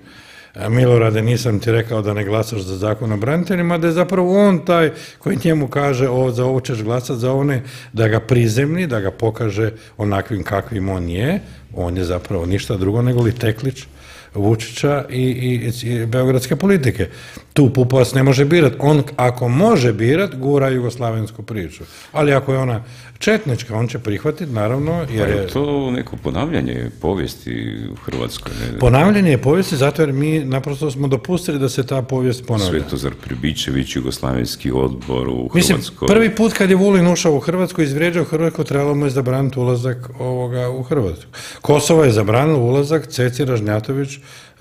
Milorade, nisam ti rekao da ne glasaš za zakon o braniteljima, da je zapravo on taj koji njemu kaže ovo, za ovo ćeš glasati, za ovo ne, da ga prizemni, da ga pokaže onakvim kakvim on je, on je zapravo ništa drugo nego li teklić Vučića i, i, i beogradske politike. Tu Pupovac ne može birat. On ako može birat, gura jugoslavensku priču. Ali ako je ona četnička, on će prihvatiti, naravno, Pa jer je je... to neko ponavljanje povijesti u Hrvatskoj? Ne? Ponavljanje je povijesti zato jer mi naprosto smo dopustili da se ta povijest ponavlja. Svetozar Pribičević, Jugoslavenski odbor u Mislim, Hrvatskoj. prvi put kad je Vulin ušao u Hrvatsku, izvrijeđao Hrvatsku, trebalo mu je zabraniti ulazak ovoga u Hrvatsku. Kosovo je zabranilo ulazak Ceci Ražnjatović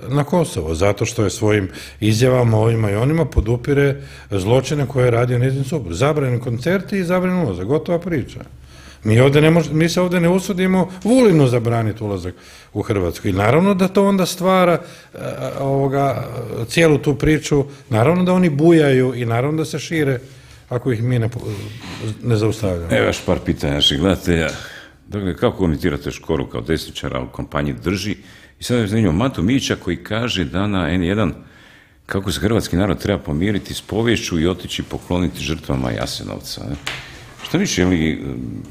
na Kosovo, zato što je svojim izjavama ovima i onima podupire zločine koje je radio njezin suprug. Zabranjeni koncerti i zabranjen ulazak, gotova priča. Mi, ovdje ne mož- mi se ovdje ne usudimo Vulinu zabraniti ulazak u Hrvatsku. I naravno da to onda stvara e, ovoga, e, cijelu tu priču, naravno da oni bujaju i naravno da se šire ako ih mi ne, ne zaustavljamo. Evo još par pitanja naših gledatelja. Dakle, kako komentirate Škoru kao desničara u kampanji drži? I sad je zanimljivo Mato Mića koji kaže da na N1 kako se hrvatski narod treba pomiriti s povješću i otići pokloniti žrtvama Jasenovca. Ne? Šta više, li um,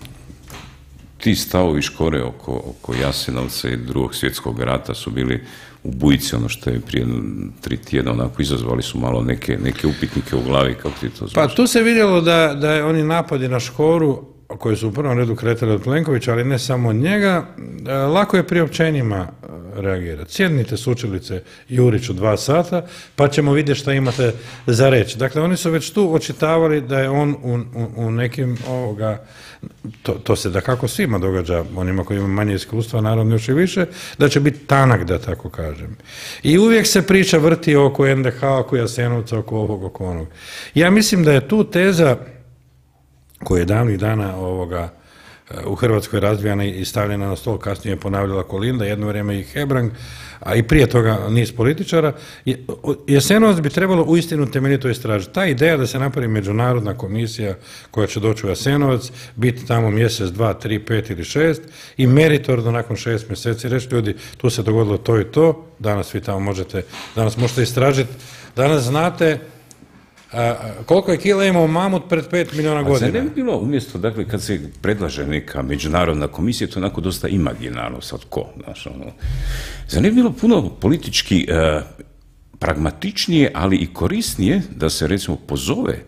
ti stavovi Škore oko, oko Jasenovca i drugog svjetskog rata su bili u bujici, ono što je prije tri tjedna onako izazvali su malo neke, neke upitnike u glavi, kako ti to Pa zvaš? tu se vidjelo da, da je oni napadi na Škoru, koji su u prvom redu kretali od Plenkovića, ali ne samo njega, e, lako je priopćenjima e, reagirati. Sjednite s učilice Juriću dva sata, pa ćemo vidjeti šta imate za reći. Dakle, oni su već tu očitavali da je on u, u, u nekim ovoga, to, to se da kako svima događa, onima koji imaju manje iskustva, naravno još i više, da će biti tanak, da tako kažem. I uvijek se priča vrti oko NDH, oko Jasenovca, oko ovog, oko onog. Ja mislim da je tu teza koja je davnih dana ovoga e, u Hrvatskoj razvijana i stavljena na stol, kasnije je ponavljala Kolinda, jedno vrijeme i Hebrang, a i prije toga niz političara. Je- o- Jasenovac bi trebalo uistinu temeljito istražiti. Ta ideja da se napravi međunarodna komisija koja će doći u Jasenovac, biti tamo mjesec, dva, tri, pet ili šest i meritorno nakon šest mjeseci reći ljudi, tu se dogodilo to i to, danas vi tamo možete, danas možete istražiti, danas znate a, koliko je kila imao mamut pred pet milijuna godina? ne bi bilo umjesto, dakle, kad se predlaže neka međunarodna komisija, to je onako dosta imaginarno, sad ko, znaš, ono. Zar ne bi bilo puno politički e, pragmatičnije, ali i korisnije da se, recimo, pozove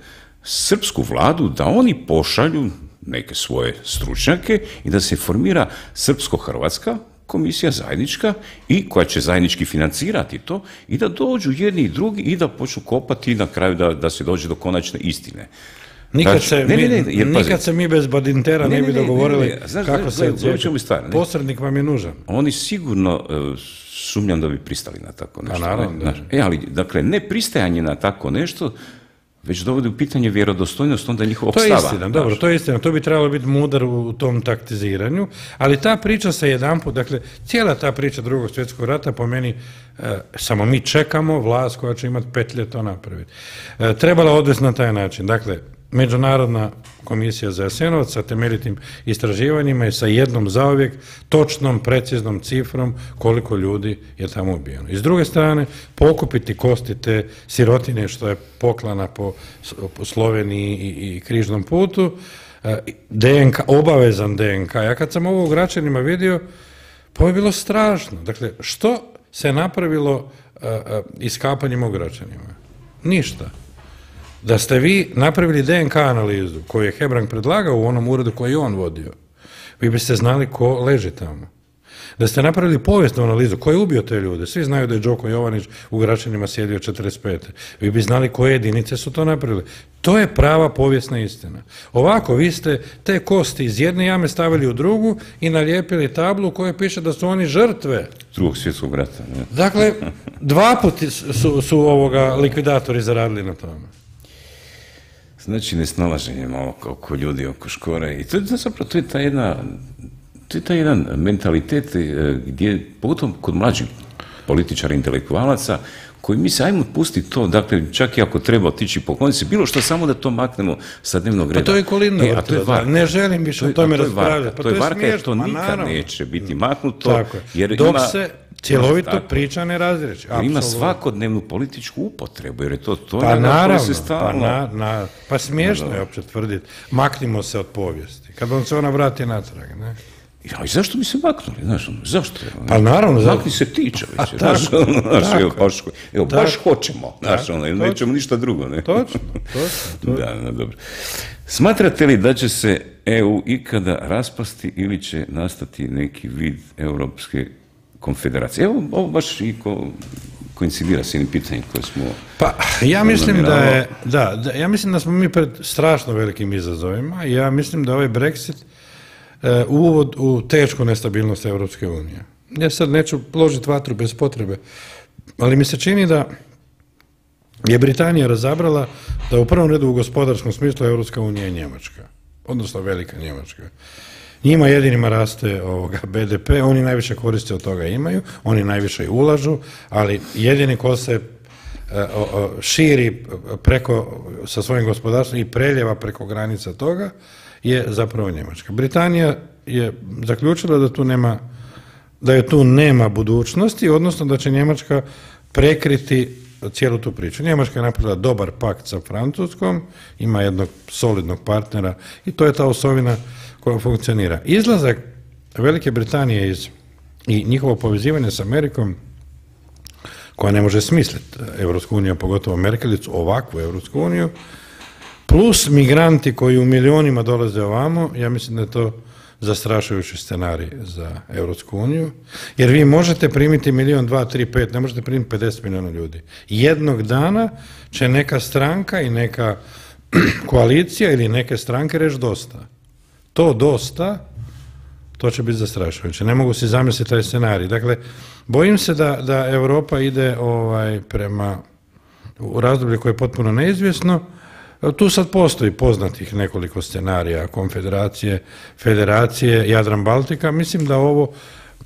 srpsku vladu da oni pošalju neke svoje stručnjake i da se formira srpsko-hrvatska komisija zajednička i koja će zajednički financirati to i da dođu jedni i drugi i da počnu kopati i na kraju da, da se dođe do konačne istine. Nikad, Znači, se, ne, mi, ne, ne, jer pazi, nikad se mi bez Badintera Ne, ne, ne, bi dogovorili znaš, kako se stvar? Posrednik vam je nužan. oni sigurno e, sumnjam da bi pristali na tako nešto. naravno, ne? da. Znaš, E, ali, dakle, ne pristajanje na tako nešto, već dovodi u pitanje vjerodostojnost onda njihovog To je stava. istina, dobro, to je istina. To bi trebalo biti mudar u tom taktiziranju, ali ta priča se jedanput, dakle, cijela ta priča drugog svjetskog rata po meni, e, samo mi čekamo vlast koja će imati petlje to napraviti. E, trebala odvesti na taj način. Dakle, Međunarodna komisija za Jasenovac sa temeljitim istraživanjima i sa jednom zauvijek točnom, preciznom cifrom koliko ljudi je tamo ubijeno. I s druge strane, pokupiti kosti te sirotine što je poklana po, Sloveniji i, križnom putu, e, DNK, obavezan DNK. Ja kad sam ovo u Gračanima vidio, pa je bilo strašno. Dakle, što se napravilo e, e, iskapanjem u Gračanima? Ništa. Da ste vi napravili DNK analizu koju je Hebrang predlagao u onom uredu koji je on vodio, vi biste znali ko leži tamo. Da ste napravili povijesnu analizu, ko je ubio te ljude, svi znaju da je Đoko Jovanić u Gračanima sjedio 45. Vi bi znali koje jedinice su to napravili. To je prava povijesna istina. Ovako, vi ste te kosti iz jedne jame stavili u drugu i nalijepili tablu u kojoj piše da su oni žrtve. Drugog svjetskog rata. Ne? Dakle, dva puta su, su ovoga likvidatori zaradili na tome. Znači, nesnalaženje malo oko ljudi, oko škore. I to je zapravo, to je ta jedna, to je taj jedan mentalitet e, gdje, pogotovo kod mlađih političara, intelektualaca, koji mi se ajmo pustiti to, dakle, čak i ako treba otići pokloniti se, bilo što, samo da to maknemo sa dnevnog reda. Pa to je Kolinda E, a to je varka. ne želim više o tome a to je varka, raspravljati. Pa to je varka, jer to ma nikad neće biti maknuto. Jer Dok ima, se cjelovito priča ne razriječi. jer ima svakodnevnu političku upotrebu, jer je to to Pa naravno, se pa, stalno... na, na- pa smiješno je opće tvrditi. Maknimo se od povijesti. Kad vam se ona vrati natrag, ne? Ja, i zašto bi se maknuli, znaš, ono, zašto? Pa naravno, zašto? Makni se tiče A, već, znaš, ono, znaš, tako. evo, baš, evo, baš hoćemo, znaš, ono, nećemo ništa drugo, ne? Točno, točno. to- Da, da, dobro. Smatrate li da će se EU ikada raspasti ili će nastati neki vid Europske konfederacije? Evo, ovo baš i ko, koincidira s jednim pitanjem koje smo... Pa ja mislim da je, da, da, ja mislim da smo mi pred strašno velikim izazovima i ja mislim da ovaj Brexit e, uvod u tešku nestabilnost Europske unije. Ja sad neću ložiti vatru bez potrebe, ali mi se čini da je Britanija razabrala da u prvom redu u gospodarskom smislu Europska unija je Njemačka, odnosno velika Njemačka. Njima jedinima raste ovoga BDP, oni najviše koriste od toga imaju, oni najviše i ulažu, ali jedini ko se e, širi preko sa svojim gospodarstvom i preljeva preko granica toga je zapravo Njemačka. Britanija je zaključila da tu nema da je tu nema budućnosti, odnosno da će Njemačka prekriti cijelu tu priču. Njemačka je napravila dobar pakt sa Francuskom, ima jednog solidnog partnera i to je ta osovina koja funkcionira. Izlazak Velike Britanije iz i njihovo povezivanje s Amerikom koja ne može smisliti Evropsku uniju, pogotovo Merkelicu, ovakvu Evropsku uniju, plus migranti koji u milionima dolaze ovamo, ja mislim da je to zastrašujući scenarij za Europsku uniju, jer vi možete primiti milion, dva, tri, pet, ne možete primiti 50 milijuna ljudi. Jednog dana će neka stranka i neka <clears throat> koalicija ili neke stranke reći dosta. To dosta, to će biti zastrašujuće. Ne mogu si zamisliti taj scenarij. Dakle, bojim se da, da Europa ide ovaj prema u razdoblje koje je potpuno neizvjesno. Tu sad postoji poznatih nekoliko scenarija, konfederacije, federacije, Jadran Baltika. Mislim da ovo,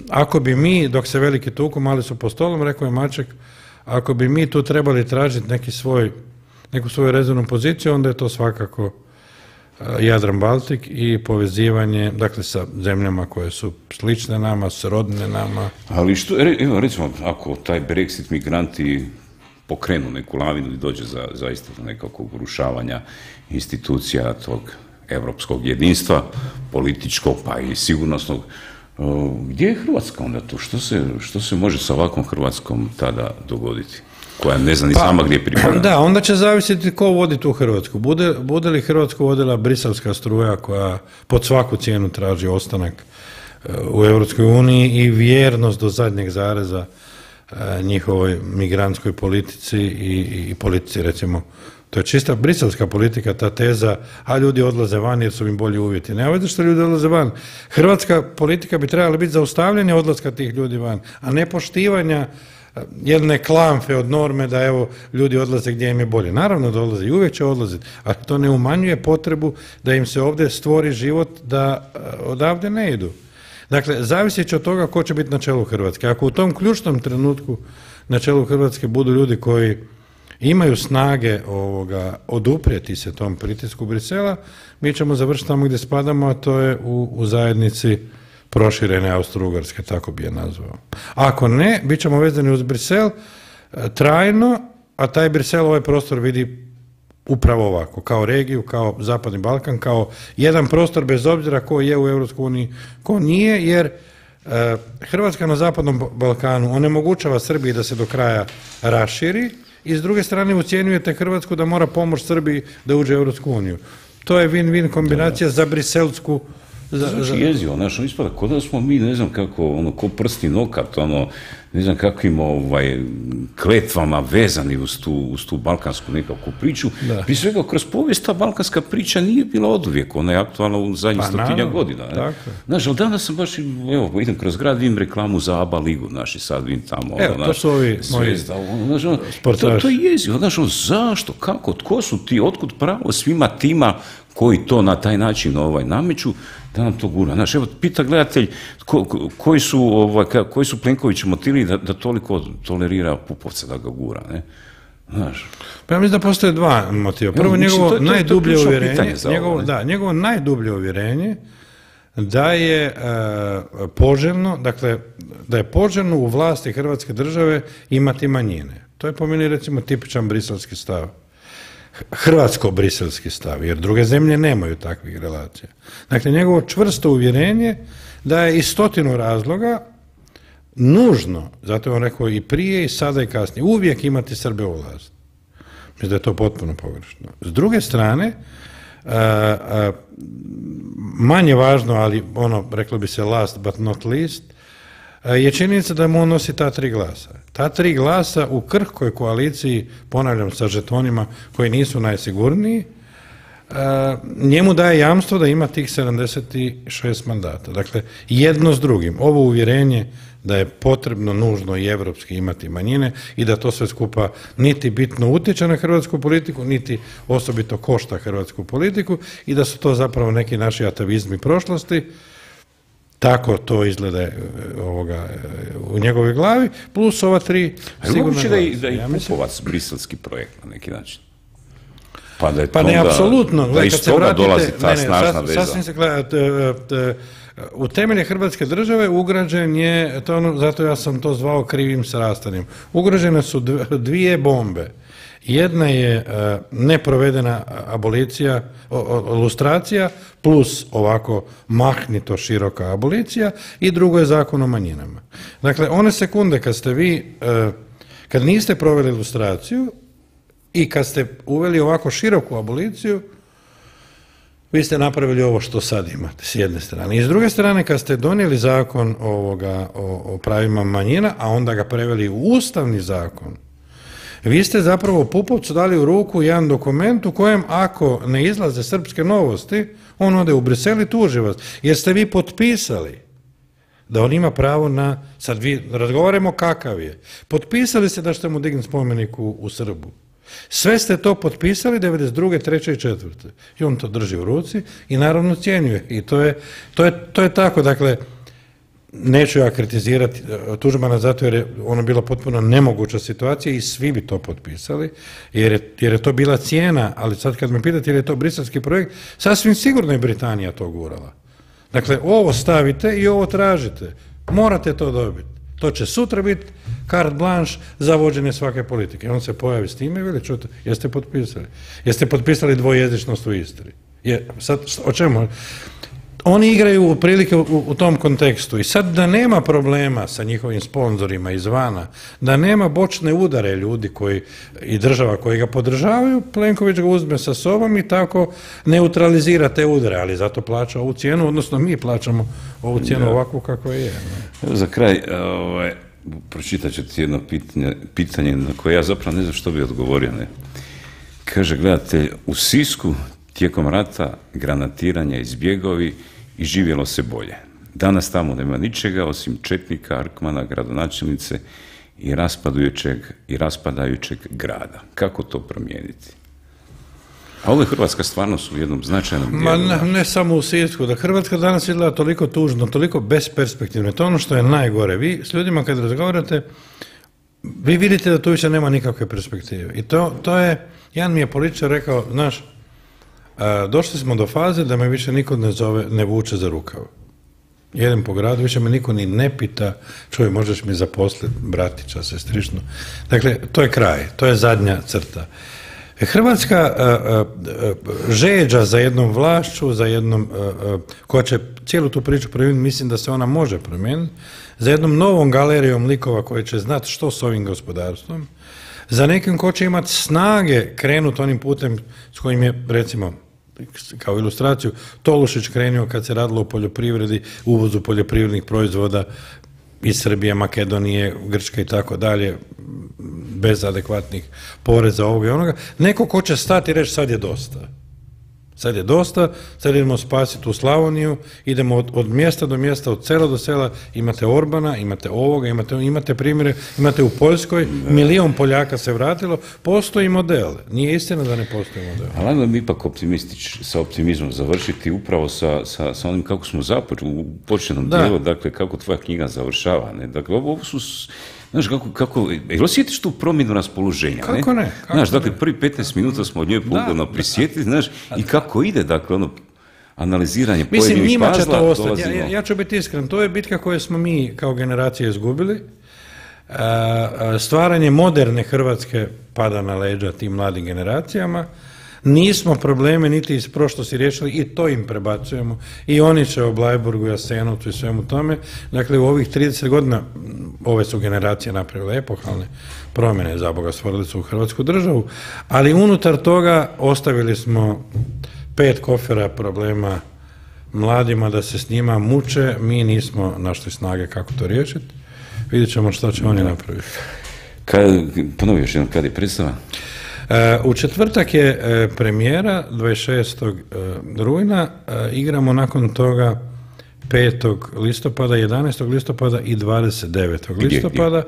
ako bi mi, dok se veliki tuku, mali su po stolom, rekao je Maček, ako bi mi tu trebali tražiti neki svoj, neku svoju rezervnu poziciju, onda je to svakako Jadran Baltik i povezivanje, dakle, sa zemljama koje su slične nama, srodne nama. Ali što, evo recimo, ako taj Brexit migranti pokrenu neku lavinu i dođe za, zaista do nekakvog urušavanja institucija tog europskog jedinstva, političkog pa i sigurnosnog, gdje je Hrvatska onda tu? Što se, što se može sa ovakvom Hrvatskom tada dogoditi? Koja ne zna ni sama gdje pripada. <clears throat> Da, onda će zavisiti ko vodi tu Hrvatsku. Bude, bude li Hrvatsku vodila briselska struja koja pod svaku cijenu traži ostanak e, u Europskoj uniji i vjernost do zadnjeg zareza e, njihovoj migrantskoj politici i, i politici recimo to je čista briselska politika, ta teza, a ljudi odlaze van jer su im bolji uvjeti. Ne veze što ljudi odlaze van. Hrvatska politika bi trebala biti zaustavljanje odlaska tih ljudi van, a ne poštivanja jedne klamfe od norme da evo ljudi odlaze gdje im je bolje. Naravno da odlaze i uvijek će odlaziti, ali to ne umanjuje potrebu da im se ovdje stvori život da e, odavde ne idu. Dakle, zavisit će od toga ko će biti na čelu Hrvatske. Ako u tom ključnom trenutku na čelu Hrvatske budu ljudi koji imaju snage ovoga, oduprijeti se tom pritisku Brisela, mi ćemo završiti tamo gdje spadamo, a to je u, u zajednici proširene Austro-Ugarske, tako bi je nazvao. Ako ne, bit ćemo vezani uz Brisel e, trajno, a taj Brisel ovaj prostor vidi upravo ovako, kao regiju, kao Zapadni Balkan, kao jedan prostor bez obzira ko je u EU, ko nije, jer e, Hrvatska na Zapadnom Balkanu onemogućava Srbiji da se do kraja raširi i s druge strane ucjenjujete Hrvatsku da mora pomoći Srbiji da uđe u uniju. To je win-win kombinacija za briselsku za, Znači jezivo, znaš, ono ispada, kod da smo mi, ne znam kako, ono, ko prsti nokat, ono, ne znam kakvim ovaj, kletvama vezani uz tu, uz tu balkansku nekakvu priču. Da. Prije svega, kroz povijest ta balkanska priča nije bila oduvijek, ona je aktualna u zadnjih Pa, stotinjak naravno, godina. Ne? Znaš, ali danas sam baš, evo, idem kroz grad, vidim reklamu za ABA ligu, znaš, i sad vidim tamo, Evo, ono, to su ovi moji Zvezda, ono, znaš, ono, to, to je jezivo, znaš, ono, zašto, kako, tko su ti, otkud pravo svima tima koji to na taj način ovaj, nameću, da nam to gura. Znaš, evo, pita gledatelj ko- ko- koji, su, ovaj, ka- koji su Plenković motivi da, da toliko tolerira Pupovca da ga gura, ne? Znaš, Pa ja mislim da postoje dva motiva. Prvo, mislim, njegovo najdublje uvjerenje, ovo, njegovo, ne? da, njegovo najdublje uvjerenje da je e, poželjno, dakle, da je poželjno u vlasti Hrvatske države imati manjine. To je po meni recimo tipičan briselski stav. Hrvatsko-briselski stav, jer druge zemlje nemaju takvih relacija. Dakle, njegovo čvrsto uvjerenje da je iz stotinu razloga nužno, zato je on rekao i prije i sada i kasnije, uvijek imati Srbe u vlast. Mislim da je to potpuno pogrešno. S druge strane, a, a, manje važno, ali ono, reklo bi se last but not least, je činjenica da mu on nosi ta tri glasa. Ta tri glasa u krhkoj koaliciji, ponavljam, sa žetonima koji nisu najsigurniji, njemu daje jamstvo da ima tih 76 mandata. Dakle, jedno s drugim. Ovo uvjerenje da je potrebno nužno i evropski imati manjine i da to sve skupa niti bitno utječe na hrvatsku politiku, niti osobito košta hrvatsku politiku i da su to zapravo neki naši atavizmi prošlosti. Tako to izgleda e, ovoga, e, u njegovoj glavi, plus ova tri sigurno... je moguće da i, da i ja Pupovac briselski projekt na neki način? Pa, da je pa ne, apsolutno. Da iz toga dolazi ta ne, ne, snažna veza. Sasvim se gleda, u temelje Hrvatske države ugrađen je, to ono, zato ja sam to zvao krivim srastanjem, ugrađene su dvije bombe. Jedna je e, neprovedena abolicija, ilustracija, plus ovako mahnito široka abolicija i drugo je zakon o manjinama. Dakle, one sekunde kad ste vi, e, kad niste proveli ilustraciju i kad ste uveli ovako široku aboliciju, vi ste napravili ovo što sad imate s jedne strane. I s druge strane, kad ste donijeli zakon ovoga, o, o pravima manjina, a onda ga preveli u ustavni zakon, vi ste zapravo Pupovcu dali u ruku jedan dokument u kojem ako ne izlaze srpske novosti, on ode u Brisel tuži vas. Jer ste vi potpisali da on ima pravo na, sad vi razgovaramo kakav je, potpisali ste da ćete mu dignuti spomenik u, u Srbu. Sve ste to potpisali 92. 3. i 4. I on to drži u ruci i naravno cijenjuje. I to je, to je, to je tako. Dakle, neću ja kritizirati e, Tuđmana zato jer je ono bila potpuno nemoguća situacija i svi bi to potpisali jer je, jer je to bila cijena, ali sad kad me pitate je li to briselski projekt, sasvim sigurno je Britanija to gurala. Dakle, ovo stavite i ovo tražite. Morate to dobiti. To će sutra biti carte blanche za vođenje svake politike. On se pojavi s time i veli, čujte, jeste potpisali? Jeste potpisali dvojezičnost u Istri? Je, sad, o čemu? Oni igraju u prilike u, u, tom kontekstu i sad da nema problema sa njihovim sponzorima izvana, da nema bočne udare ljudi koji i država koji ga podržavaju, Plenković ga uzme sa sobom i tako neutralizira te udare, ali zato plaća ovu cijenu, odnosno mi plaćamo ovu cijenu da. ovakvu kako je. Ne? Za kraj, ovaj, pročitat ću ti jedno pitanje, pitanje na koje ja zapravo ne znam što bi odgovorio. Ne? Kaže, gledatelj, u Sisku tijekom rata granatiranja i zbjegovi i živjelo se bolje. Danas tamo nema ničega osim Četnika, Arkmana, gradonačelnice i raspadujućeg i raspadajućeg grada. Kako to promijeniti? A ovo je Hrvatska stvarnost u jednom značajnom dijelu. Ma ne, ne samo u Sisku, da Hrvatska danas izgleda toliko tužno, toliko besperspektivno. To je ono što je najgore. Vi s ljudima kad razgovarate, vi vidite da tu više nema nikakve perspektive. I to, to je, jedan mi je političar rekao, znaš, došli smo do faze da me više niko ne zove, ne vuče za rukav. Jedem po gradu, više me niko ni ne pita, čuj, možeš mi zaposliti bratića, sestrišnu. Dakle, to je kraj, to je zadnja crta. Hrvatska a, a, žeđa za jednom vlašću, za jednom, koja će cijelu tu priču promijeniti, mislim da se ona može promijeniti, za jednom novom galerijom likova koji će znati što s ovim gospodarstvom, za nekim ko će imati snage krenuti onim putem s kojim je, recimo, kao ilustraciju, Tolušić krenuo kad se radilo o poljoprivredi, uvozu poljoprivrednih proizvoda iz Srbije, Makedonije, Grčke i tako dalje, bez adekvatnih poreza ovoga i onoga. Neko ko će stati i reći sad je dosta. Sad je dosta, sad idemo spasiti u Slavoniju, idemo od, od, mjesta do mjesta, od sela do sela, imate Orbana, imate ovoga, imate, imate primjere, imate u Poljskoj, milion Poljaka se vratilo, postoji model, nije istina da ne postoji model. Ali mi ipak optimistič, sa optimizmom završiti upravo sa, sa, sa onim kako smo započeli u početnom dijelu, dakle kako tvoja knjiga završava. Ne? Dakle, ovo su Znaš, kako, kako, jel osjetiš tu promjenu raspoloženja? Kako ne? Kako znaš, dakle, prvi 15 minuta smo od njoj pogodno prisjetili, znaš, i kako ide, dakle, ono, analiziranje Mislim, pojedinih njima će to ostati. Ja, ja ću biti iskren, to je bitka koju smo mi kao generacija izgubili. Stvaranje moderne Hrvatske pada na leđa tim mladim generacijama. Nismo probleme niti iz prošlosti riješili i to im prebacujemo i oni će o Blajburgu, Jasenovcu i svemu tome. Dakle, u ovih 30 godina ove su generacije napravile epohalne promjene za Boga stvorili su u Hrvatsku državu, ali unutar toga ostavili smo pet kofera problema mladima da se s njima muče, mi nismo našli snage kako to riješiti. Vidjet ćemo što će oni napraviti. Kad, ponovi još jednom, kad je predstava? E, u četvrtak je e, premijera 26. E, rujna, igramo nakon toga 5. listopada, 11. listopada i 29. listopada.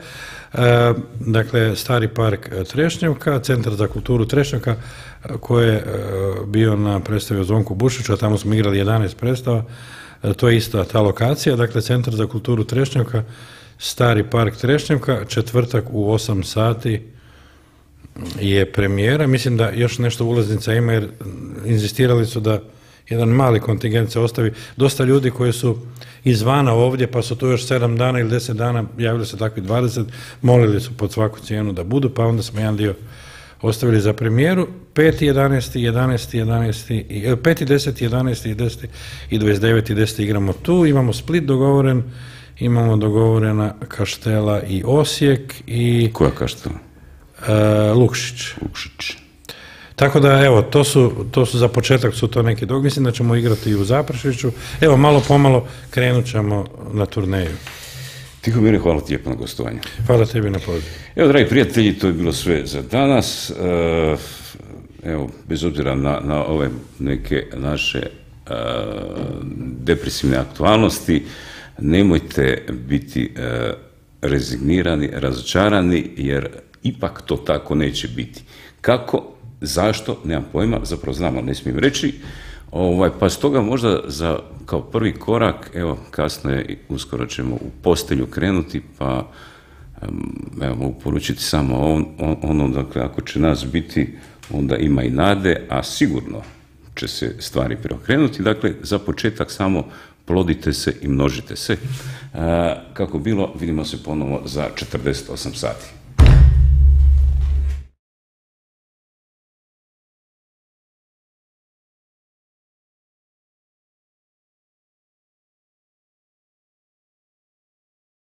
Dakle, Stari park Trešnjevka, Centar za kulturu Trešnjevka, koji je bio na predstavi Zvonku Bušiću, a tamo smo igrali 11 predstava. To je ista ta lokacija, dakle, Centar za kulturu Trešnjevka, Stari park Trešnjevka, četvrtak u 8 sati je premijera. Mislim da još nešto ulaznica ima jer inzistirali su da jedan mali kontingent se ostavi. Dosta ljudi koji su izvana ovdje pa su tu još sedam dana ili deset dana, javili se takvi dvadeset, molili su pod svaku cijenu da budu, pa onda smo jedan dio ostavili za premijeru. 5. 11. 11. 11. 5. 10. 11. i 10. i 29. i 10. igramo tu. Imamo Split dogovoren, imamo dogovorena Kaštela i Osijek i... Koja Kaštela? Uh, Lukšić. Lukšić. Tako da, evo, to su, to su za početak su to neki dog. Mislim da ćemo igrati i u Zaprašiću. Evo, malo pomalo krenut ćemo na turneju. Tihomire, hvala ti lijepo na gostovanje. Hvala tebi na pozivu. Evo, dragi prijatelji, to je bilo sve za danas. E, evo, bez obzira na, na ove neke naše e, depresivne aktualnosti, nemojte biti e, rezignirani, razočarani, jer ipak to tako neće biti. Kako, zašto, nemam pojma, zapravo znamo, ne smijem reći, ovaj, pa stoga možda za, kao prvi korak, evo, kasno je, uskoro ćemo u postelju krenuti, pa evo, mogu poručiti samo on, ono, dakle, ako će nas biti, onda ima i nade, a sigurno će se stvari preokrenuti. Dakle, za početak samo plodite se i množite se. Kako bilo, vidimo se ponovo za 48 sati.